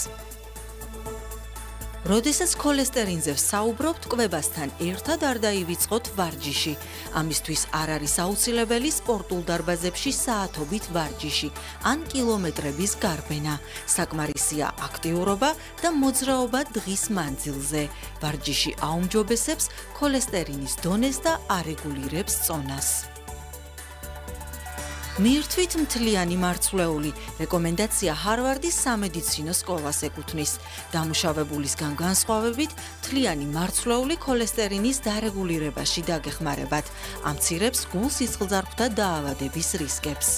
როდესაც ქოლესტერინზე საუბრობთ, კვებასთან ერთად არ დაივიწყოთ ვარჯიში. ამისთვის არ არის აუცილებელი სპორტულ დარბაზებში საათობით ვარჯიში ან კილომეტრების გარბენა. საკმარისია აქტიურობა და მოძრაობა დღის მანძილზე. ვარჯიში აუმჯობესებს ქოლესტერინის დონეს და არეგულირებს წონას. მიირთვით მთლიანი მარცვლეული. რეკომენდაცია ჰარვარდის სამედიცინო სკოლას ეკუთვნის. დამუშავებულისგან განსხვავებით მთლიანი მარცვლეული ქოლესტერინის დარეგულირებაში დაგეხმარებათ. ამცირებს გულ სისხლძარღვთა დაავადების რისკებს.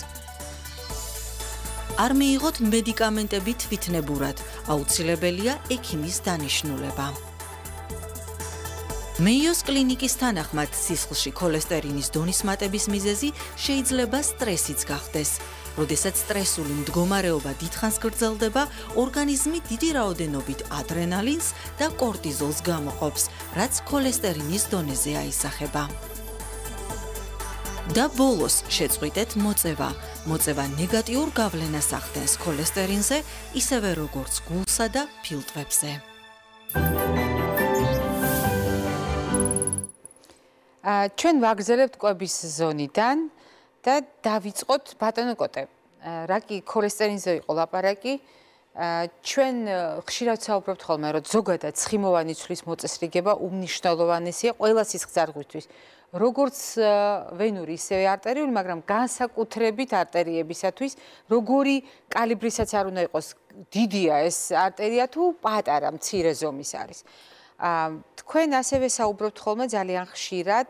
არ მიიღოთ მედიკამენტები თვითნებურად. აუცილებელია ექიმის დანიშნულება მეიოს კლინიკის თანახმად სისხლში ქოლესტერინის დონის მატების მიზეზი შეიძლება სტრესიც გახდეს. როდესაც სტრესული მდგომარეობა დიდხანს გრძელდება, ორგანიზმი დიდი რაოდენობით ადრენალინს და კორტიზოლს გამოყოფს, რაც ქოლესტერინის დონეზე აისახება. და ბოლოს შეწყვიტეთ მოწევა. მოწევა ნეგატიურ გავლენას ახდენს ქოლესტერინზე, ისევე როგორც გულსა და ფილტვებზე. ჩვენ ვაგზელებთ კვების ზონიდან და დავიწყოთ ბატონო კოტე. რა კი ქოლესტერინზე იყო ლაპარაკი. ჩვენ ხშირად საუბრობთ ხოლმე, რომ ზოგადად ცხიმოვანი ცვლის მოწესრიგება უმნიშვნელოვანესია ყველა სისხლძარღვისთვის. როგორც ვენური, ისევე არტერიული, მაგრამ განსაკუთრებით არტერიებისათვის, როგორი კალიბრისაც არ უნდა იყოს, დიდია ეს არტერია თუ პატარა, მცირე ზომის არის. თქვენ ასევე საუბრობთ ხოლმე ძალიან ხშირად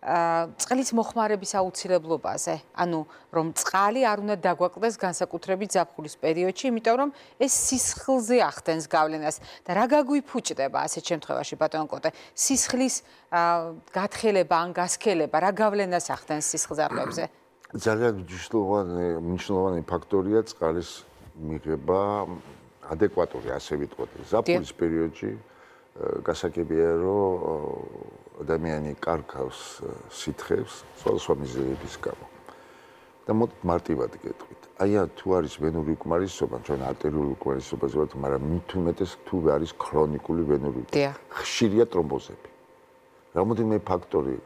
წყლის მოხმარების აუცილებლობაზე, ანუ რომ წყალი არ უნდა დაგვაკლდეს განსაკუთრებით ზაფხულის პერიოდში, იმიტომ რომ ეს სისხლზე ახდენს გავლენას და რა გაგვიფუჭდება ასეთ შემთხვევაში ბატონ კოტე, სისხლის გათხელება ან გასქელება რა გავლენას ახდენს სისხლძარღვებზე? ძალიან მნიშვნელოვანი მნიშვნელოვანი ფაქტორია წყლის მიღება ადეკვატური, ასე ვიტყოდი, ზაფხულის პერიოდში. გასაგებია რომ ადამიანი კარგავს სითხეს სხვადასხვა მიზეზების გამო. და მოდ მარტივად გეტყვით. აი თუ არის ვენური უკმარისობა ჩვენ არტერიული უკმარისობაზე ვართ მაგრამ მით უმეტეს თუ არის ქრონიკული ვენური ხშირია ტრომბოზები. რამოდენიმე ფაქტორი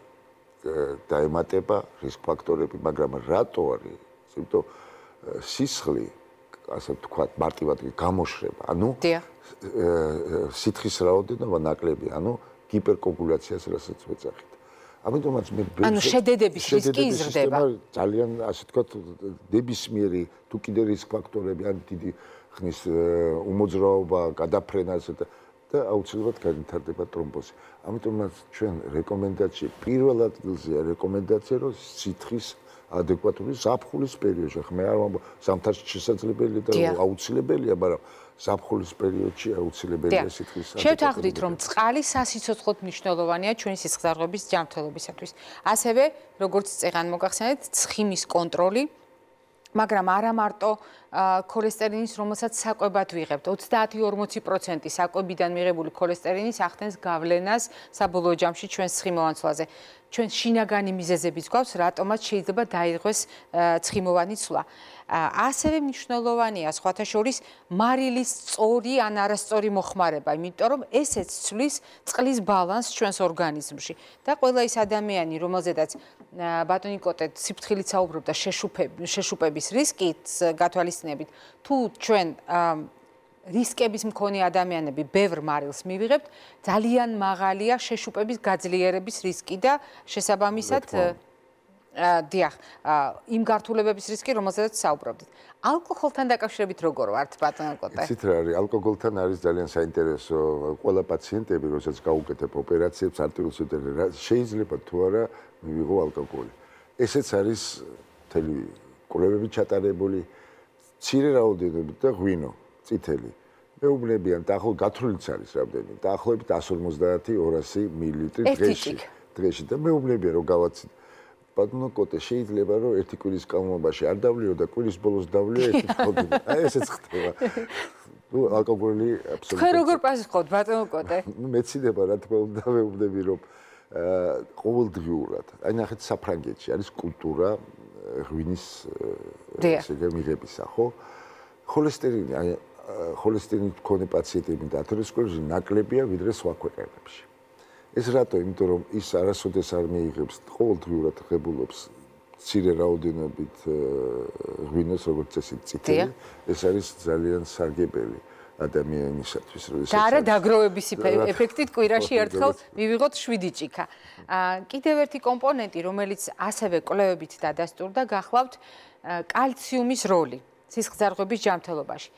დაემატება რისკ ფაქტორები მაგრამ რატო არის? იმიტომ სისხლი ასე ვთქვათ მარტივად გამოშრება ანუ სითხის რაოდენობა ნაკლები, ანუ გიპერკოგულაციას რასაც ვეძახით. ამიტომაც მე ანუ შედედების რისკი იზრდება. ძალიან ასე ვთქვათ ნებისმიერი თუ კიდე რისკ ფაქტორები, ან დიდი ხნის უმოძრაობა, გადაფრენა ასე და და აუცილებლად განვითარდება ტრომბოზი. ამიტომაც ჩვენ რეკომენდაცია პირველ ადგილზეა რეკომენდაცია რომ სითხის ადეკვატური საფხულის პერიოდში ხმე არ ვამბობ სამთარ შესაძლებელია და აუცილებელია, მაგრამ ზაფხულის პერიოდში აუცილებელია სითხის საფუძველი. შევთანხმდით, რომ წყალი სასიცოცხლოდ მნიშვნელოვანია ჩვენი სისხლძარღვების ჯანმრთელობისათვის. ასევე, როგორც წეგან მოგახსენეთ, ცხიმის კონტროლი, მაგრამ არა მარტო ქოლესტერინის, რომელსაც საკვებად ვიღებთ. 30-40% საკვებიდან მიღებული ქოლესტერინის ახდენს გავლენას საბოლოო ჯამში ჩვენ ცხიმოვან ცვლაზე. ჩვენ შინაგანი მიზეზებიც გვაქვს, რატომაც შეიძლება დაიღოს ცხიმოვანი ცვლა. ასევე მნიშვნელოვანია სხვათა შორის მარილის სწორი ან არასწორი მოხმარება, იმიტომ რომ ესეც ცვლის წყლის ბალანსს ჩვენს ორგანიზმში. და ყველა ის ადამიანი, რომელზედაც ბატონი კოტე სიფრთხილით საუბრობდა შეშუპების რისკით გათვალისწინებით, თუ ჩვენ რისკების მქონე ადამიანები ბევრ მარილს მივიღებთ, ძალიან მაღალია შეშუპების გაძლიერების რისკი და შესაბამისად დიახ, იმ გართულებების რისკი, რომელზედაც საუბრობდით. ალკოჰოლთან დაკავშირებით როგორ ვართ, ბატონო კოტე? იცით რა არის, ალკოჰოლთან არის ძალიან საინტერესო. ყველა პაციენტები, როდესაც გაუკეთებ ოპერაციებს, არტერიულ სუდერს, შეიძლება თუ არა მივიღო ალკოჰოლი. ესეც არის მთელი კვლევები ჩატარებული ცირე რაოდენობით და ღვინო, წითელი. მეუბნებიან, დაახლოებით გათვლილიც არის რამდენი, დაახლოებით 150-200 მილილიტრი დღეში. დღეში და მეუბნებიან, რომ გავაცით ბატონო კოტე შეიძლება რომ ერთი კვირის კალმობაში არ დავლიო და კვირის ბოლოს დავლიო ესეც ხდება. აი ესეც ხდება. ну ალკოჰოლი აბსოლუტურად. თქვენ როგორ პასუხობთ ბატონო კოტე? ну მეცდება რა თქმა უნდა ვეუბნები რომ აა ყოველდღიურად. აი ნახეთ საფრანგეთში არის კულტურა ღვინის ესე გემირებისა, ხო? холестерინი, აი холестерინი მქონე პაციენტები და ათეროსკლეროზი ნაკლებია ვიდრე სხვა ქვეყნებში. ეს რატო? იმიტომ რომ ის არასოდეს არ მიიღებს ყოველდღიურად ღებულობს ცირე რაოდენობით ღვინოს როგორც წესი წითელი. ეს არის ძალიან სარგებელი. ადამიანისათვის როდესაც და არა დაგროვების ეფექტით კვირაში ერთხელ მივიღოთ 7 ჭიქა. აა კიდევ ერთი კომპონენტი, რომელიც ასევე კვლევებით დადასტურდა, გახლავთ კალციუმის როლი სისხლძარღვების ჯანმრთელობაში.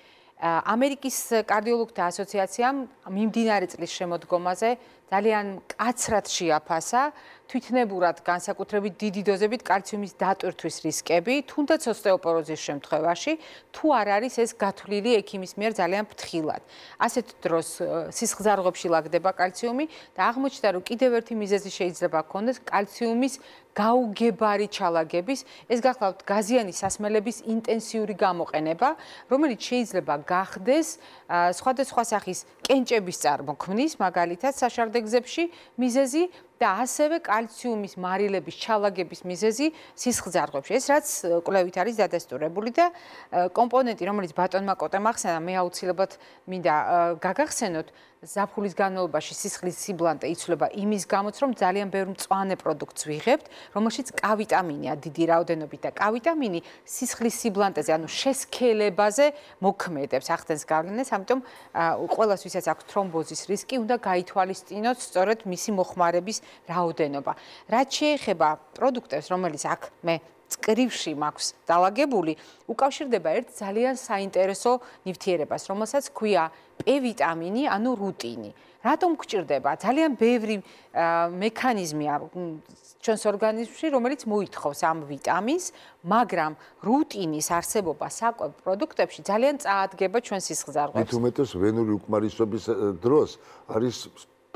ამერიკის კარდიოლოგთა ასოციაციამ მიმდინარე წლის შემოდგომაზე ძალიან კაცრად შეაფასა თვითნებურად განსაკუთრებით დიდი დოზებით კალციუმის დატვირთვის რისკები, თუნდაც ოსტეოპოროზის შემთხვევაში, თუ არ არის ეს გათვლილი ექიმის მიერ ძალიან ფრთხილად. ასეთ დროს სისხლძარღვებში ლაგდება კალციუმი და აღმოჩნდა, რომ კიდევ ერთი მიზეზი შეიძლება ჰქონდეს კალციუმის გაუგებარი ჩალაგების, ეს გახლავთ გაზიანი სასმელების ინტენსიური გამოყენება, რომელიც შეიძლება გახდეს სხვადასხვა სახის კენჭების წარმოქმნის, მაგალითად, საშარდეგზებში მიზეზი და ასევე კალციუმის მარილების ჩალაგების მიზეზი სისხლძარღვებში. ეს რაც კვლევით არის დადასტურებული და კომპონენტი, რომელიც ბატონმა კოტემ ახსენა, მე აუცილებლად მინდა გაგახსენოთ, ზაფხულის განმავლობაში სისხლის სიბლანტე იცვლება იმის გამოც, რომ ძალიან ბევრ მწვანე პროდუქტს ვიღებთ, რომელშიც K ვიტამინია დიდი რაოდენობით და K ვიტამინი სისხლის სიბლანტეზე, ანუ შესქელებაზე მოქმედებს, ახდენს გავლენას, ამიტომ ყველას ვისაც აქვს თრომბოზის რისკი, უნდა გაითვალისწინოთ სწორედ მისი მოხმარების რაოდენობა. რაც შეეხება პროდუქტებს, რომელიც აქ მე წკრივში მაქვს დაალაგებული, უკავშირდება ერთ ძალიან საინტერესო ნივთიერებას, რომელსაც ქვია P ვიტამინი, ანუ რუტინი. რატომ გჭირდება? ძალიან ბევრი მექანიზმია ჩვენს ორგანიზმში, რომელიც მოითხოვს ამ ვიტამინს, მაგრამ რუტინის არსებობა საკვებ პროდუქტებში ძალიან წაადგება ჩვენ სისხლძარღვებს. მით უმეტეს ვენური უკმარისობის დროს არის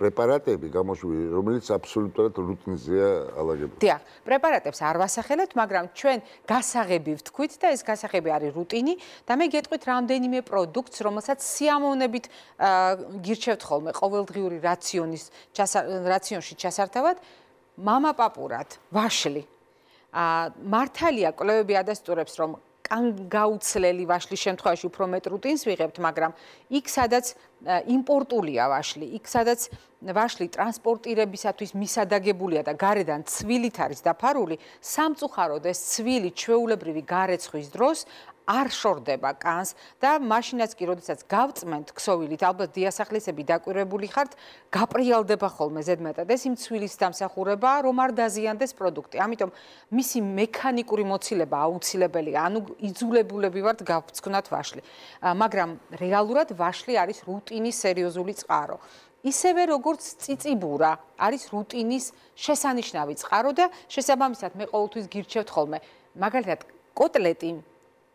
პრეპარატები გამოშვილი, რომელიც აბსოლუტურად რუტინზეა ალაგებული. დიახ, პრეპარატებს არ ვასახელებთ, მაგრამ ჩვენ გასაღები ვთქვით და ეს გასაღები არის რუტინი და მე გეტყვით რამდენიმე პროდუქტს, რომელსაც სიამოვნებით გირჩევთ ხოლმე ყოველდღიური რაციონის რაციონში ჩასართავად მამაპაპურად ვაშლი. ა მართალია კვლევები ადასტურებს რომ კან გაუცლელი ვაშლის შემთხვევაში უფრო მეტ რუტინს ვიღებთ, მაგრამ იქ სადაც იმპორტულია ვაშლი, იქ სადაც ვაშლი ტრანსპორტირებისათვის მისადაგებულია და გარედან ცვილით არის დაფარული, სამწუხაროდ ეს ცვილი ჩვეულებრივი გარეცხვის დროს არ შორდება კანს და მაშინაც კი როდესაც გავწმენთ ქსოვილით ალბათ დიასახლისები დაკვირვებული ხართ გაპრიალდება ხოლმე ზედმეტად ეს იმ ცვილის დამსახურება რომ არ დაზიანდეს პროდუქტი. ამიტომ მისი მექანიკური მოცილება აუცილებელია ანუ იძულებულები ვართ გავწკვნათ ვაშლი. მაგრამ რეალურად ვაშლი არის რუტინის სერიოზული წყარო. ისევე როგორც ციციბურა არის რუტინის შესანიშნავი წყარო და შესაბამისად მე ყოველთვის გირჩევთ ხოლმე. მაგალითად კოტლეტი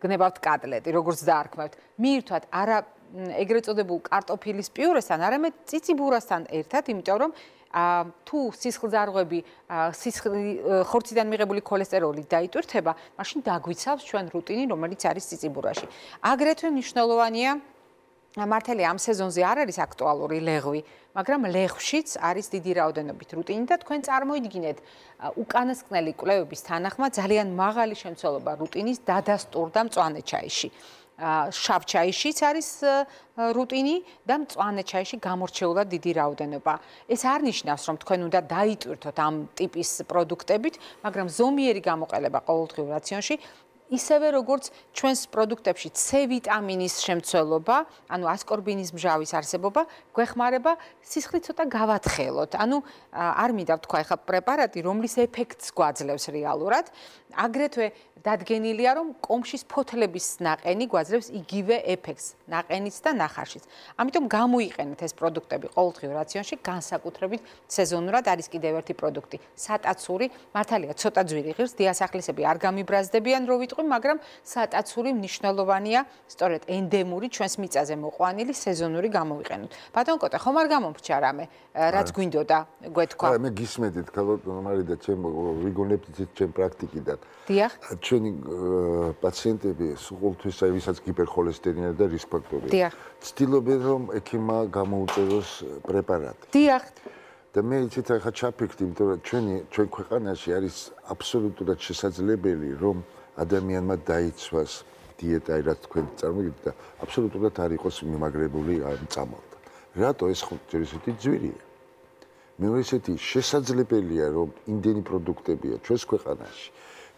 გნებავთ კატლეტი, როგორც დაარქმევთ. მიირთვათ არა ეგრეთ წოდებულ კარტოფილის პიურესთან, არამედ ციციბურასთან ერთად, იმიტომ რომ თუ სისხლძარღვები სისხლი ხორციდან მიღებული ქოლესტეროლი დაიტვირთება, მაშინ დაგვიცავს ჩვენ რუტინი, რომელიც არის ციციბურაში. აგრეთვე მნიშვნელოვანია მართალია ამ სეზონზე არ არის აქტუალური ლეღვი, მაგრამ ლეღვშიც არის დიდი რაოდენობით რუტინი და თქვენ წარმოიდგინეთ უკანასკნელი კვლევების თანახმად ძალიან მაღალი შემცველობა რუტინის დადასტურდა მწვანე ჩაიში. შავ ჩაიშიც არის რუტინი და მწვანე ჩაიში გამორჩეულად დიდი რაოდენობა. ეს არ ნიშნავს, რომ თქვენ უნდა დაიტვირთოთ ამ ტიპის პროდუქტებით, მაგრამ ზომიერი გამოყენება ყოველდღიურ რაციონში ისევე როგორც ჩვენს პროდუქტებში C ვიტამინის შემცველობა, ანუ ასკორბინის მჟავის არსებობა, გვეხმარება სისხლი ცოტა გავათხელოთ. ანუ არ მინდა ვთქვა ახლა პრეპარატი, რომლის ეფექტს გვაძლევს რეალურად, აგრეთვე დადგენილია, რომ კომშის ფოთლების ნაყენი გვაძლევს იგივე ეფექტს, ნაყენის და ნახარშის. ამიტომ გამოიყენეთ ეს პროდუქტები ყოველდღიურ რაციონში, განსაკუთრებით სეზონურად არის კიდევ ერთი პროდუქტი, სატაცური, მართალია, ცოტა ძვირი ღირს, დიასახლისები არ გამიბრაზდებიან, რო ვიტყვი, მაგრამ სატაცური მნიშვნელოვანია, სწორედ ენდემური ჩვენს მიწაზე მოყვანილი სეზონური გამოვიყენოთ. ბატონ კოტე, ხომ არ გამომრჩა რამე, რაც გვინდოდა, გვეთქვა? აი, მე გისმედით, ქალო, მარიდა, ჩემ ვიგონებთ ჩემ პრაქტიკიდან. დიახ. ჩვენი პაციენტები სულ თვისა ვისაც გიპერხოლესტერინა და რისკ ფაქტორია. დიახ. ცდილობენ რომ ექიმა გამოუწეროს პრეპარატი. დიახ. და მე იცით ახლა ჩაფიქრდი, იმიტომ რომ ჩვენი ჩვენ ქვეყანაში არის აბსოლუტურად შესაძლებელი რომ ადამიანმა დაიცვას დიეტა, რაც თქვენ წარმოგიდგენთ და აბსოლუტურად არ იყოს მიმაგრებული ამ წამალთან. რატო ეს ხუთჯერისეთი ძვირია? მეორე ისეთი შესაძლებელია, რომ იმდენი პროდუქტებია ჩვენს ქვეყანაში,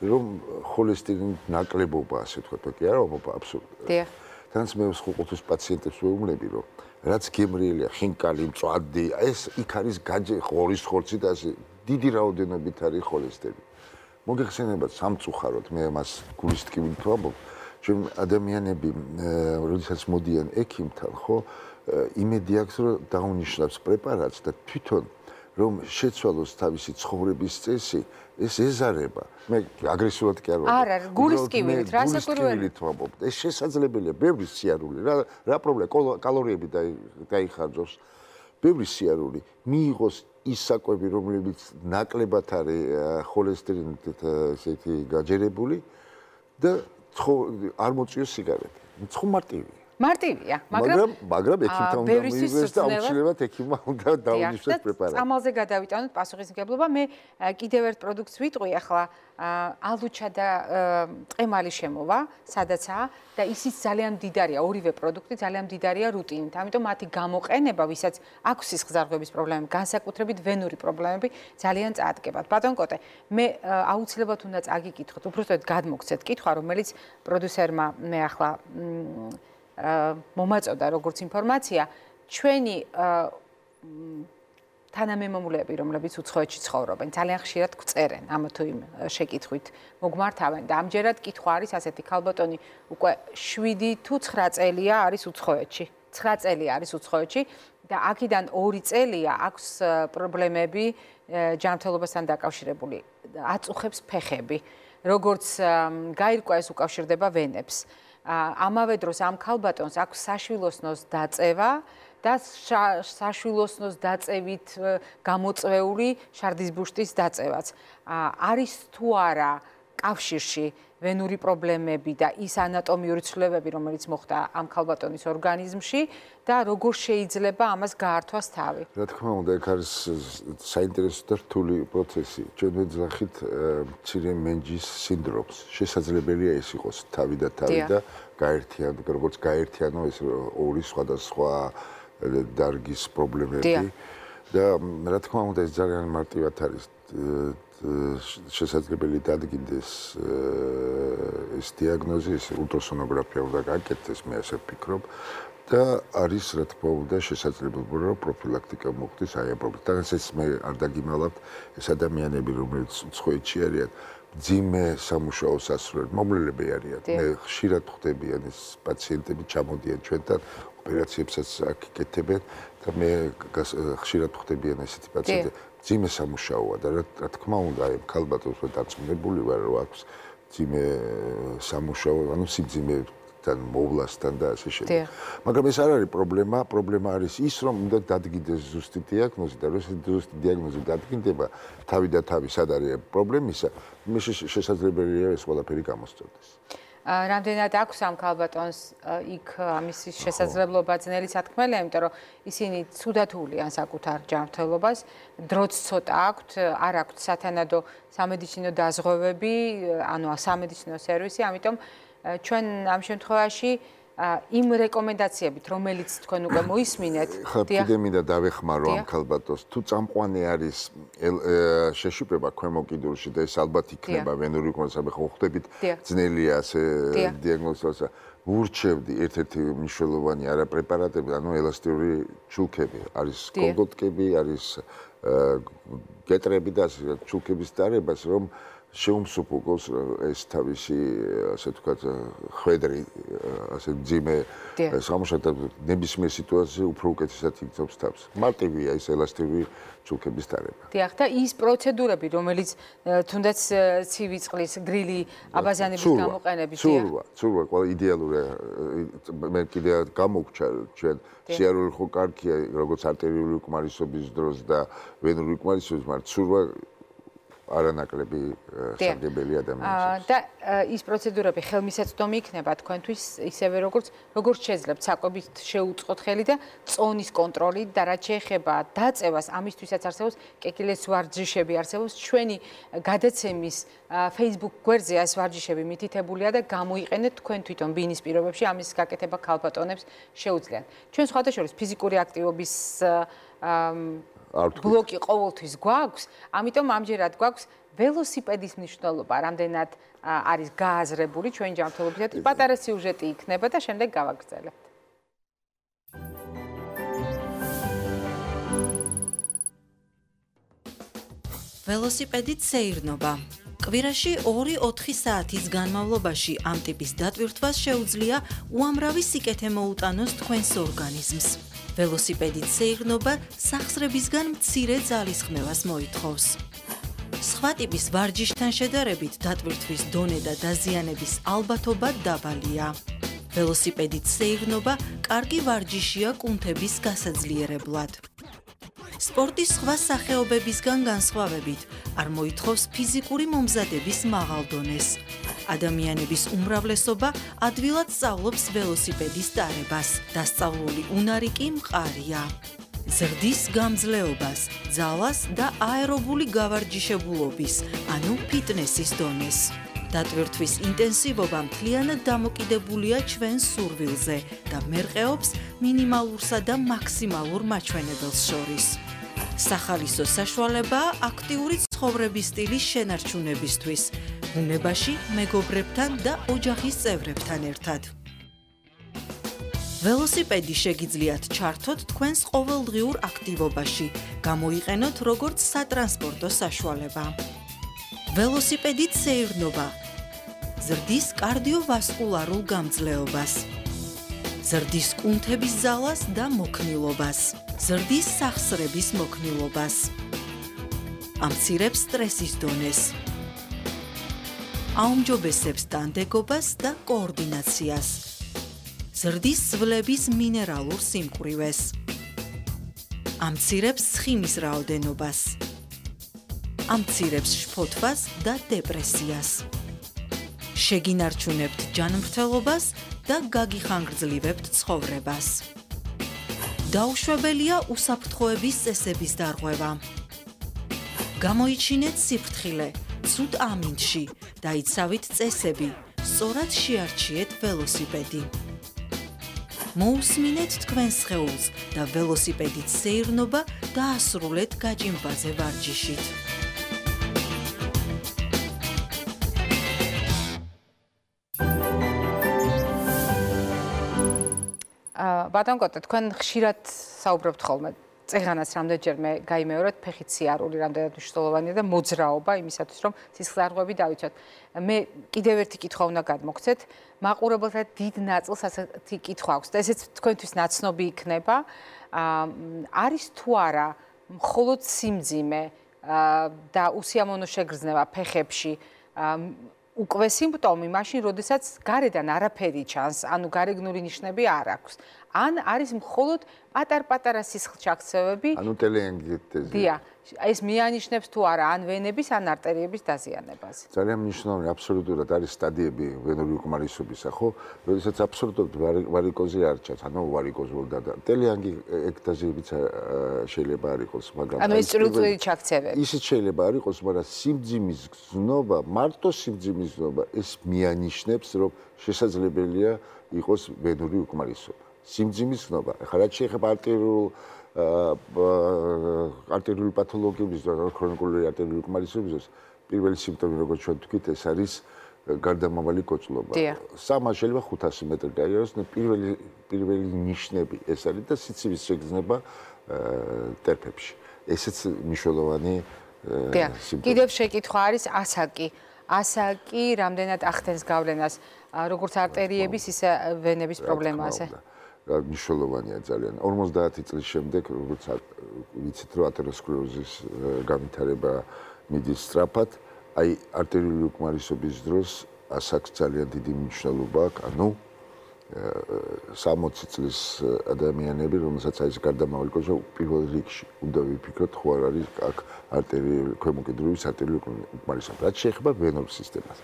რომ ხოლესტერინით ნაკლებობა, ასე ვთქვათ, კი არა, ობობა აბსოლუტურად. დიახ. თანაც მე ხუყუთის პაციენტებს ვეუბნები, რომ რაც გემრიელია, ხინკალი, მწვადი, ეს იქ არის გაჯე, ღორის ხორცი და ასე დიდი რაოდენობით არის ხოლესტერი. მოგეხსენებათ სამწუხაროდ მე მას გულისტკივით ვამბობ ჩვენ ადამიანები როდესაც მოდიან ექიმთან ხო იმედი აქვს რომ დაუნიშნავს პრეპარატს და თვითონ რომ შეცვალოს თავისი ცხოვრების წესი ეს ეზარება. მე აგრესიულად კი არ ვარ. არა გულისტკივით რა საკურველით ვამბობ ეს შესაძლებელია ბევრი სიარული რა რა პრობლემა კალორიები დაიხარჯოს. ბევრი სიარული მიიღოს ის საკვები, რომლებიც ნაკლებად არის ხოლესტერინით ესეთი გაჯერებული და არ მოწიოს სიგარეტი. მცხუმარტივი. მარტივია, მაგრამ მაგრამ ექიმთან უნდა მივიდეს და აუცილებლად ექიმმა უნდა დაუნიშნოს პრეპარატი. წამალზე გადავიტანოთ პასუხისმგებლობა. მე კიდევ ერთ პროდუქტს ვიტყვი ახლა ალუჩა და ტყემალი შემოვა, სადაცაა და ისიც ძალიან მდიდარია, ორივე პროდუქტი ძალიან მდიდარია რუტინით. ამიტომ მათი გამოყენება, ვისაც აქვს სისხლძარღვების პრობლემები, განსაკუთრებით ვენური პრობლემები, ძალიან წაადგებათ. ბატონ კოტე, მე აუცილებლად უნდა წაგიკითხოთ, უბრალოდ გადმოგცეთ კითხვა, რომელიც პროდიუსერმა მე ახლა მომაწოდა როგორც ინფორმაცია ჩვენი თანამემამულეები რომლებიც უცხოეთში ცხოვრობენ ძალიან ხშირად გწერენ ამ თუ იმ შეკითხვით მოგმართავენ და ამჯერად კითხვა არის ასეთი ქალბატონი უკვე 7 თუ 9 წელია არის უცხოეთში 9 წელი არის უცხოეთში და აქედან 2 წელია აქვს პრობლემები ჯანმრთელობასთან დაკავშირებული აწუხებს ფეხები როგორც გაირკვა ეს უკავშირდება ვენებს ამავე დროს ამ ქალბატონს აქვს საშვილოსნოს დაწევა და საშვილოსნოს დაწევით გამოწვეული შარდის ბუშტის დაწევაც. არის თუ არა კავშირში ვენური პრობლემები და ის ანატომიური ცვლილებები, რომელიც მოხდა ამ ქალბატონის ორგანიზმში და როგორ შეიძლება ამას გაართვას თავი? რა თქმა უნდა, ეგ არის საინტერესო და რთული პროცესი. ჩვენ ვეძახით მცირე მენჯის სინდრომს. შესაძლებელია ეს იყოს თავი და თავი და გაერთიანო, როგორც გაერთიანო ეს ორი სხვადასხვა დარგის პრობლემები. და რა თქმა უნდა, ეს ძალიან მარტივად არის შესაძლებელი დადგინდეს ეს დიაგნოზი, ეს ულტრასონოგრაფია უნდა გაკეთდეს, მე ასე ვფიქრობ. და არის რა თქმა უნდა შესაძლებელი რომ პროფილაქტიკა მოხდეს აი ამ პრობლემას. ეს მე არ დაგიმალავთ ეს ადამიანები რომლებიც ცხოეთში არიან ძიმე სამუშაოს ასრულებ მომლელები არიან. მე ხშირად ხვდებიან ეს პაციენტები ჩამოდიან ჩვენთან ოპერაციებსაც აკეთებენ და მე ხშირად ხვდებიან ესეთი პაციენტები. ძიმე სამუშაოა და რა თქმა უნდა აი ქალბატონს ვარ დაწუნებული ვარ რომ აქვს ძიმე სამუშაო ანუ სიბძიმე თან მოვლასთან და ასე შემდეგ. მაგრამ ეს არ არის პრობლემა, პრობლემა არის ის, რომ უნდა დადგინდეს ზუსტი დიაგნოზი და როდესაც ზუსტი დიაგნოზი დადგინდება, თავი და თავი სად არის პრობლემისა, მე შესაძლებელია ეს ყველაფერი გამოსწორდეს. რამდენად აქვს ამ ქალბატონს იქ ამის შესაძლებლობა ძნელი სათქმელია, იმიტომ რომ ისინი ცუდათული ან საკუთარ ჯანმრთელობას. დროც ცოტა აქვთ, არ აქვთ სათანადო სამედიცინო დაზღვევები, ანუ სამედიცინო სერვისი, ამიტომ ჩვენ ამ შემთხვევაში იმ რეკომენდაციებით, რომელიც თქვენ უკვე მოისმინეთ, დიახ. ხა მინდა დავეხმარო ამ ქალბატონს. თუ წამყვანი არის შეშუპება ქვემო კიდურში და ეს ალბათ იქნება ვენური კონსაბე ხო ხვდებით? ძნელია ასე დიაგნოზსა. ურჩევდი ერთ-ერთი მნიშვნელოვანი არა პრეპარატები, ანუ ელასტიური ჩულკები, არის კოლგოტკები, არის გეტრები და ჩულკების დარებას, რომ შეუმსუბუქოს ეს თავისი ასე ვთქვათ ხვედრი ასე ძიმე სამუშაო ნებისმიერ სიტუაციაზე უფრო უკეთესად იგზობს თავს. მარტივია ეს ელასტიური ჩუქების დარება. დიახ და ის პროცედურები რომელიც თუნდაც ცივი წყლის გრილი აბაზანების გამოყენების დიახ. ცურვა, ცურვა ყველა იდეალურია მე კიდე გამოგჩა ჩვენ სიარული ხო კარგია როგორც არტერიული უკმარისობის დროს და ვენური უკმარისობის მაგრამ ცურვა არანაკლები სარგებელი ადამიანებს. და ის პროცედურები ხელმისაწვდომი იქნება თქვენთვის ისევე როგორც როგორც შეძლებთ საკვებით შეუწყოთ ხელი და წონის კონტროლი და რაც შეეხება დაწევას ამისთვისაც არსებობს კეკილეს ვარჯიშები არსებობს ჩვენი გადაცემის Facebook გვერდზე ეს ვარჯიშები მითითებულია და გამოიყენეთ თქვენ თვითონ ბინის პირობებში ამის გაკეთება ქალბატონებს შეუძლიათ. ჩვენ სხვათა შორის ფიზიკური აქტივობის ბლოკი ყოველთვის გვაქვს, ამიტომ ამჯერად გვაქვს ველოსიპედის მნიშვნელობა, რამდენად არის გააზრებული ჩვენ ჯანმრთელობისათვის. პატარა სიუჟეტი იქნება და შემდეგ გავაგრძელებთ. ველოსიპედით სეირნობა კვირაში 2-4 საათის განმავლობაში ამ ტიპის დატვირთვას შეუძლია უამრავი სიკეთე მოუტანოს თქვენს ორგანიზმს. ველოსიპედით სეირნობა სახსრებისგან მცირე ძალისხმევას მოითხოვს. სხვა ტიპის ვარჯიშთან შედარებით დატვირთვის დონე და დაზიანების ალბათობა დაბალია. ველოსიპედით სეირნობა კარგი ვარჯიშია კუნთების გასაძლიერებლად. სპორტის სხვა სახეობებისგან განსხვავებით, არ მოითხოვს ფიზიკური მომზადების მაღალ დონეს. ადამიანების უმრავლესობა ადვილად სწავლობს ველოსიპედის დარებას. დასწავლული უნარი კი მყარია. ზრდის გამძლეობას, ძალას და აერობული გავარჯიშებულობის, ანუ ფიტნესის დონეს. დატვირთვის ინტენსივობა მთლიანად დამოკიდებულია ჩვენ სურვილზე და მერყეობს მინიმალურსა და მაქსიმალურ მაჩვენებელს შორის. სახალისო საშუალება აქტიური ცხოვრების სტილის შენარჩუნებისთვის, ბუნებაში მეგობრებთან და ოჯახის წევრებთან ერთად. ველოსიპედი შეგიძლიათ ჩართოთ თქვენს ყოველდღიურ აქტივობაში, გამოიყენოთ როგორც სატრანსპორტო საშუალება. ველოსიპედით სეირნობა ზრდის კარდიოვასკულარულ გამძლეობას. ზრდის კუნთების ძალას და მოქნილობას. ზრდის სახსრების მოქნილობას. ამცირებს სტრესის დონეს. აუმჯობესებს დანდეგობას და კოორდინაციას. ზრდის სვლების მინერალურ სიმკვრივეს. ამცირებს ცხიმის რაოდენობას. ამცირებს შფოთვას და დეპრესიას. შეგინარჩუნებთ ჯანმრთელობას და გაგიხანგრძლივებთ ცხოვრებას. დაუშვებელია უსაფრთხოების წესების დარღვევა. გამოიჩინეთ სიფრთხილე, ცუდ ამინდში, დაიცავით წესები, სწორად შეარჩიეთ ველოსიპედი. მოусმინეთ თქვენ შეულს და ველოსიპედით სეირნობა დაასრულეთ გაჭიმბაზე ვარჯიშით. ბატონ კოტე, თქვენ ხშირად საუბრობთ ხოლმე წეღანას რამდენჯერმე გაიმეორეთ ფეხით სიარული რამდენად მნიშვნელოვანია და მოძრაობა იმისათვის რომ სისხლძარღვები დავიცვათ. მე კიდევ ერთი კითხვა უნდა გადმოგცეთ. მაყურებელთა დიდ ნაწილს ასეთი კითხვა აქვს და ესეც თქვენთვის ნაცნობი იქნება. არის თუ არა მხოლოდ სიმძიმე და უსიამოვნო შეგრძნება ფეხებში უკვე სიმპტომი მაშინ როდესაც გარედან არაფერი ჩანს, ანუ გარეგნული ნიშნები არ აქვს. ან არის მხოლოდ პატარ-პატარა სისხლჩაქცევები. ანუ ტელეანგიეტეზი. დია, ეს მიანიშნებს თუ არა ან ვენების ან არტერიების დაზიანებას. ძალიან მნიშვნელოვანი აბსოლუტურად არის სტადიები ვენური უკმარისობისა, ხო? როდესაც აბსოლუტურად ვარიკოზი არ ჩანს, ანუ ვარიკოზი და ტელეანგიეტეზებიც შეიძლება არ იყოს, მაგრამ ანუ ეს წრუწრი ჩაქცევები. ისიც შეიძლება არ იყოს, მაგრამ სიმძიმის გზნობა, მარტო სიმძიმის გზნობა ეს მიანიშნებს, რომ შესაძლებელია იყოს ვენური უკმარისობა. სიმძიმის ხნობა. ახლა რაც შეეხება არტერიულ არტერიული პათოლოგიების და ქრონიკული არტერიული კმარისობისას, პირველი სიმპტომი როგორც ჩვენ თქვით, ეს არის გარდამავალი კოწლობა. სამა შეიძლება 500 მეტრი გაიაროს, და პირველი პირველი ნიშნები ეს არის და სიცივის შეგრძნება ტერფებში. ესეც მნიშვნელოვანი სიმპტომი. კიდევ შეკითხვა არის ასაკი. ასაკი რამდენად ახდენს გავლენას როგორც არტერიების ისე ვენების პრობლემაზე? მნიშვნელოვანია ძალიან. 50 წლის შემდეგ, როგორც ვიცით, რომ ათეროსკლეროზის განვითარება მიდის სწრაფად, აი არტერიული უკმარისობის დროს ასაკს ძალიან დიდი მნიშვნელობა აქვს. ანუ 60 წლის ადამიანები, რომელსაც აი ეს გარდამავალი კოშა პირველ რიგში უნდა ვიფიქროთ, ხო არ არის აქ არტერიული ქვემოკიდრულის არტერიული უკმარისობა. რაც შეეხება ვენურ სისტემას.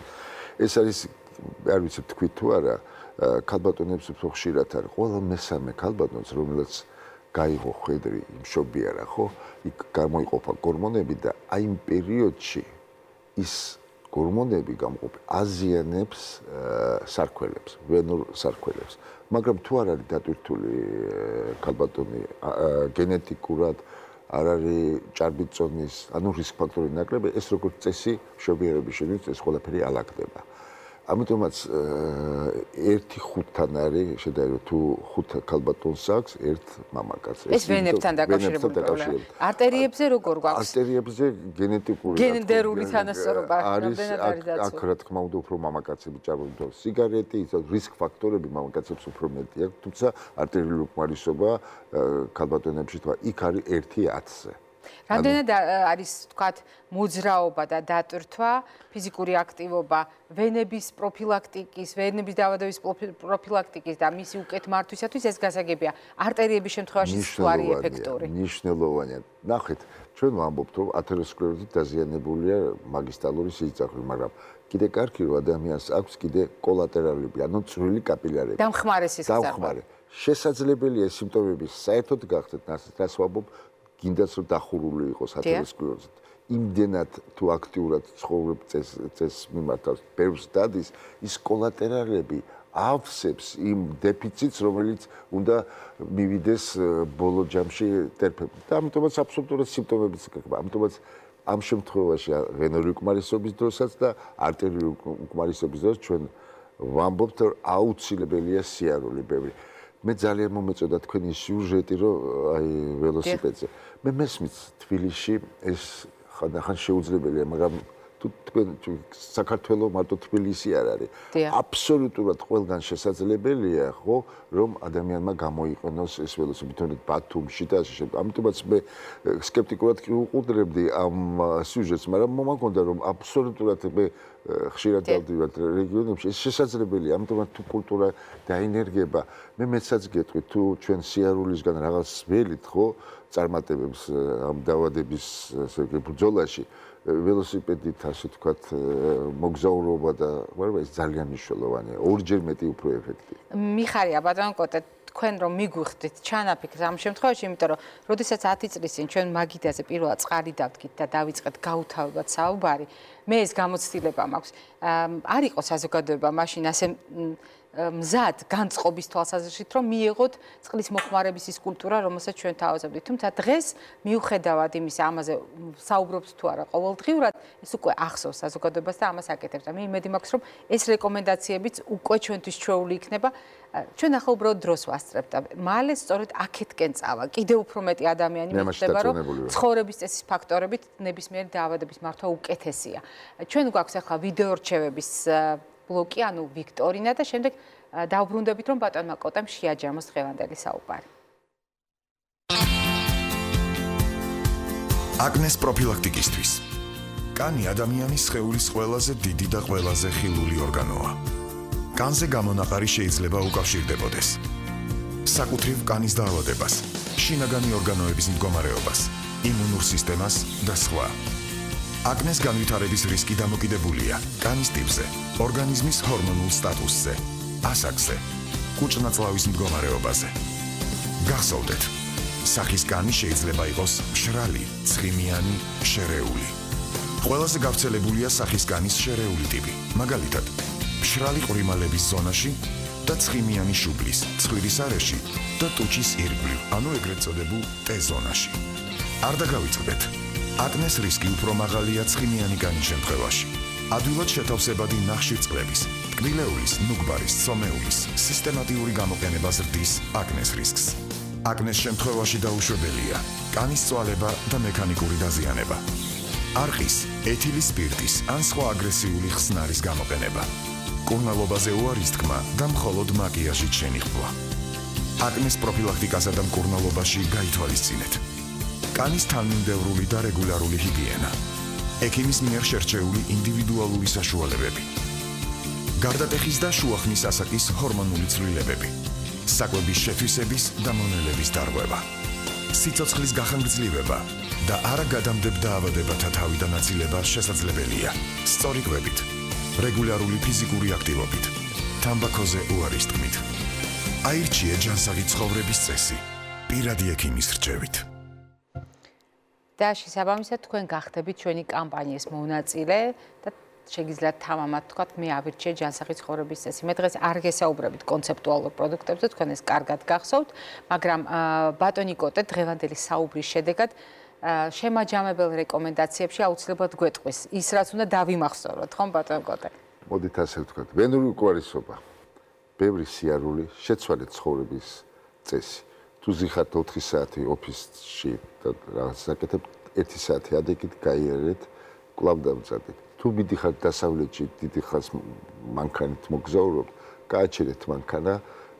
ეს არის არ ვიცი თქვი თუ არა, ქალბატონებს უფრო ხშირად არის ყველა მესამე ქალბატონს რომელსაც გაიღო ხედრი მშობიარა ხო? იქ გამოიყოფა გორმონები და აი იმ პერიოდში ის გორმონები გამოყოფ აზიანებს სარქველებს ვენურ სარქველებს. მაგრამ თუ არ არის დატვირთული ქალბატონი გენეტიკურად არ არის ჭარბიწონის ანუ რისკ ფაქტორი ნაკლები ეს როგორც წესი მშობიარობის შემდეგ ეს ყველაფერი ალაგდება ამიტომაც ერთი ხუთთან არის შედარებით თუ ხუთ ქალბატონს აქვს ერთ მამაკაცს ეს ვენებთან დაკავშირებული პრობლემა არტერიებზე როგორ გვაქვს? არტერიებზე გენეტიკური გენდერული თანასწორობა არის აქ რა თქმა უნდა უფრო მამაკაცები ჭარბობენ სიგარეტი ის რისკ ფაქტორები მამაკაცებს უფრო მეტი აქვს თუმცა არტერიული უკმარისობა ქალბატონებში თქვა იქ არის 1-10-ზე რამდენად არის თქვათ მოძრაობა და დატვირთვა, ფიზიკური აქტივობა, ვენების პროფილაქტიკის, ვენების დაავადების პროფილაქტიკის და მისი უკეთ მართვისათვის ეს გასაგებია. არტერიების შემთხვევაში სუარი ეფექტური. ნიშნულოვანია. ნახეთ, ჩვენ ვამბობთ, რომ ათეროსკლეროზით დაზიანებულია მაგისტრალური სიძახი, მაგრამ კიდე კარგი რომ ადამიანს აქვს კიდე კოლატერალები, ანუ წვრილი კაპილარები. დამხმარე სიძახი. დამხმარე. შესაძლებელია სიმპტომების საერთოდ გახდეთ, რაც ვამბობ, გინდას რომ დახურული იყოს ათეროსკლეროზით. იმდენად თუ აქტიურად ცხოვრებ წეს წეს მიმართავს ბევრს დადის ის კოლატერალები ავსებს იმ დეფიციტს რომელიც უნდა მივიდეს ბოლო ჯამში ტერფები და ამიტომაც აბსოლუტურად სიმპტომებიც გქება ამიტომაც ამ შემთხვევაში ვენური უკმარისობის დროსაც და არტერიული უკმარისობის დროს ჩვენ ვამბობთ რომ აუცილებელია სიარული ბევრი მე ძალიან მომეწოდა თქვენი სიუჟეტი რომ აი ველოსიპედზე. მე მესმის თბილისში ეს ხანდახან შეუძლებელია მაგრამ თუ თქვენ საქართველოს მარტო თბილისი არ არის. აბსოლუტურად ყველგან შესაძლებელია ხო რომ ადამიანმა გამოიყენოს ეს ველოსიპედი თუნდაც ბათუმში და ასე შემდეგ ამიტომაც მე სკეპტიკურად კი უყურებდი ამ სიუჟეტს მაგრამ მომაგონდა რომ აბსოლუტურად მე ხშირად დავდივარ რეგიონებში ეს შესაძლებელია. ამიტომაც თუ კულტურა დაინერგება მე მეცაც გეტყვი თუ ჩვენ სიარულისგან რაღაც ველით ხო წარმატებებს ამ დაავადების ასე ბრძოლაში ველოსიპედით ასე ვთქვათ მოგზაურობა და მაგრამ ეს ძალიან მნიშვნელოვანია. ორჯერ მეტი უფრო ეფექტი. მიხარია ბატონ კოტე თქვენ რომ მიგვიხდით ჩანაფიქრს ამ შემთხვევაში იმიტომ რომ როდესაც 10 წლის წინ ჩვენ მაგიდაზე პირველად წყარი დავდგით და დავიწყეთ გაუთავებად საუბარი მე ეს გამოცდილება მაქვს. არ იყო საზოგადოება მაშინ ასე მზად განწყობის თვალსაზრისით რომ მიიღოთ წყლის მოხმარების ის კულტურა რომელსაც ჩვენ თავაზობდით. თუმცა დღეს მიუხედავად იმის ამაზე საუბრობს თუ არა ყოველდღიურად ეს უკვე ახსოვს საზოგადოებას და ამას აკეთებს. და მე იმედი მაქვს რომ ეს რეკომენდაციებიც უკვე ჩვენთვის ჩვეული იქნება. ჩვენ ახლა უბრალოდ დროს ვასწრებთ და მალე სწორედ აქეთკენ წავა. კიდევ უფრო მეტი ადამიანი მიხვდება რომ ცხოვრების წესის ფაქტორებით ნებისმიერი დაავადების მართვა უკეთესია. ჩვენ გვაქვს ახლა ვიდეო რჩევების ბლოკი, ანუ ვიქტორინა და შემდეგ დავბრუნდებით რომ ბატონმა კოტამ შეაჯამოს დღევანდელი საუბარი. აკნეს პროფილაქტიკისთვის. კანი ადამიანის სხეულის ყველაზე დიდი და ყველაზე ხილული ორგანოა. კანზე გამონაყარი შეიძლება უკავშირდებოდეს. საკუთრივ კანის დაავადებას, შინაგანი ორგანოების მდგომარეობას, იმუნურ სისტემას და სხვა. აკნეს განვითარების რისკი დამოკიდებულია კანის ტიპზე, ორგანიზმის ჰორმონულ სტატუსზე, ასაკზე, კუჭნაწლავის მდგომარეობაზე. გახსოვდეთ, სახის კანი შეიძლება იყოს მშრალი, ცხიმიანი, შერეული. ყველაზე გავრცელებულია სახის კანის შერეული ტიპი, მაგალითად, მშრალი ყრიმალების ზონაში და ცხიმიანი შუბლის, ცხვირის არეში და ტუჩის ირგვლივ, ანუ ეგრეთ წოდებულ T-ზონაში. არ დაგავიწყდეთ, აკნეს რისკი უფრო მაღალია ცხიმიანი კანის შემთხვევაში. ადვილად შეთავსებადი ნახშირწყლების, ტკბილეულის, ნუგბარის, სომეულის სისტემატიური გამოყენება ზრდის აკნეს რისკს. აკნეს შემთხვევაში დაუშვებელია კანის წვალება და მექანიკური დაზიანება. არყის, ეთილის სპირტის ან სხვა აგრესიული ხსნარის გამოყენება. კურნალობაზე უარის თქმა და მხოლოდ მაკიაჟით შენიხვა. აკნეს პროფილაქტიკასა და მკურნალობაში გაითვალისწინეთ. კანის თანმიმდევრული და რეგულარული ჰიგიენა. ექიმის მიერ შერჩეული ინდივიდუალური საშუალებები. გარდატეხის და შუახნის ასაკის ჰორმონული ცვლილებები. საკვების შეთვისების და მონელების დარღვევა. სიცოცხლის გახანგრძლივება და არაგადამდებ დაავადებათა თავიდან აცილება შესაძლებელია. სწორი კვებით, რეგულარული ფიზიკური აქტივობით, თამბაქოზე უარის თქმით. აირჩიე ჯანსაღი ცხოვრების წესი. პირადი ექიმის რჩევით. და შესაბამისად თქვენ გახდებით ჩვენი კამპანიის მონაწილე და შეგიძლიათ თამამად თქვათ მე ავირჩიე ჯანსაღი ცხოვრების წესი. მე დღეს არ გესაუბრებით კონცეპტუალურ პროდუქტებზე, თქვენ ეს კარგად გახსოვთ, მაგრამ ბატონი კოტე დღევანდელი საუბრის შედეგად შემაჯამებელ რეკომენდაციებში აუცილებლად გვეტყვის ის რაც უნდა დავიმახსოვროთ, ხომ ბატონ კოტე? მოდით ასე ვთქვათ, ვენური უყვარისობა, ბევრი სიარული, შეცვალეთ ცხოვრების წესი. თუ ზიხართ 4 საათი ოფისში და რაღაც საკეთებ 1 საათი ადეკით გაიარეთ, კლავ დამწადეთ. თუ მიდიხართ დასავლეთში დიდი ხანს მანქანით მოგზაურობ, გააჩერეთ მანქანა,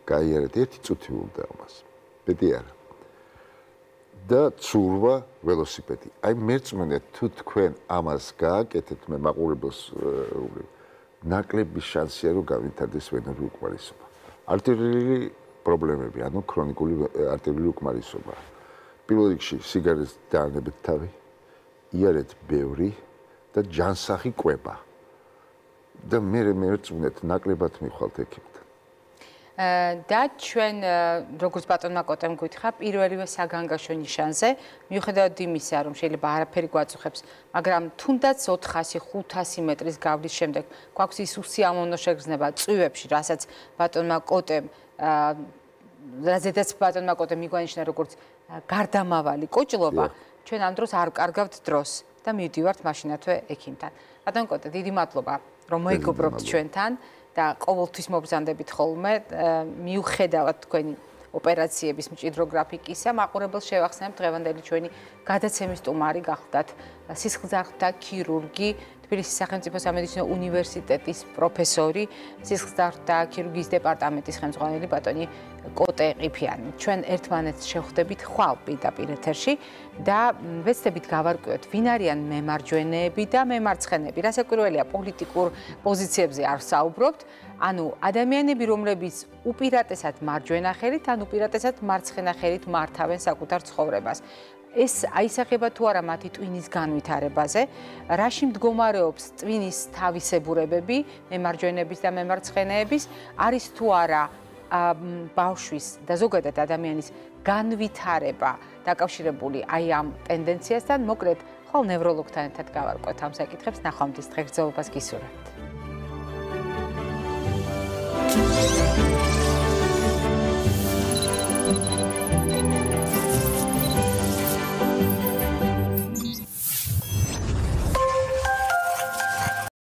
გაიარეთ ერთი წუთი უნდა ამას. მეტი არა. და ცურვა ველოსიპედი. აი მერწმუნე თუ თქვენ ამას გააკეთეთ მე მაყურებელს ნაკლები შანსია რომ გავითარდეს ვენური უკმარისობა. არტერიული პრობლემები, ანუ ქრონიკული არტერიული უკმარისობა. პირველ რიგში სიგარეტის დაანებეთ თავი, იარეთ ბევრი და ჯანსაღი კვება. და მე მე ვწუნეთ ნაკლებად მიხვალთ ექიმს. და ჩვენ როგორც ბატონმა კოტემ გითხრა პირველივე საგანგაშო ნიშანზე მიუხედავად იმისა რომ შეიძლება არაფერი გვაწუხებს მაგრამ თუნდაც 400-500 მეტრის გავლის შემდეგ გვაქვს ის უსიამოვნო შეგრძნება წვივებში რასაც ბატონმა კოტემ რაზედაც ბატონმა კოტემ მიგვანიშნა როგორც გარდამავალი კოჭლობა ჩვენ ამ დროს არ კარგავთ დროს და მივდივართ მაშინათვე ექიმთან. ბატონ კოტე დიდი მადლობა რომ მოიგობრობთ ჩვენთან და ყოველთვის მობზანდებით ხოლმე მიუხედავად თქვენი ოპერაციების მჭიდრო გრაფიკისა მაყურებელს შევახსენებ დღევანდელი ჩვენი გადაცემის სტუმარი გახლდათ სისხლძარღვთა ქირურგი თბილისის სახელმწიფო სამედიცინო უნივერსიტეტის პროფესორი, სისხლძარღვთა ქირურგიის დეპარტამენტის ხელმძღვანელი ბატონი კოტე ყიფიანი. ჩვენ ერთმანეთს შევხვდებით ხვალ პირდაპირ ეთერში და ვეცდებით გავარკვიოთ, ვინ არიან მემარჯვენეები და მემარცხენეები. რასაკვირველია, პოლიტიკურ პოზიციებზე არ საუბრობთ, ანუ ადამიანები, რომლებიც უპირატესად მარჯვენა ხელით, ან უპირატესად მარცხენა ხელით მართავენ საკუთარ ცხოვრებას. ეს აისახება თუ არა მათი ტვინის განვითარებაზე, რაში მდგომარეობს ტვინის თავისებურებები, მემარჯვენების და მემარცხენეების, არის თუ არა ბავშვის და ზოგადად ადამიანის განვითარება დაკავშირებული აი ამ ტენდენციასთან, მოკლედ, ხოლ ნევროლოგთან ერთად გავარკვევთ ამ საკითხებს, ნახვამდის დღეს გრძელობას გისურვებთ.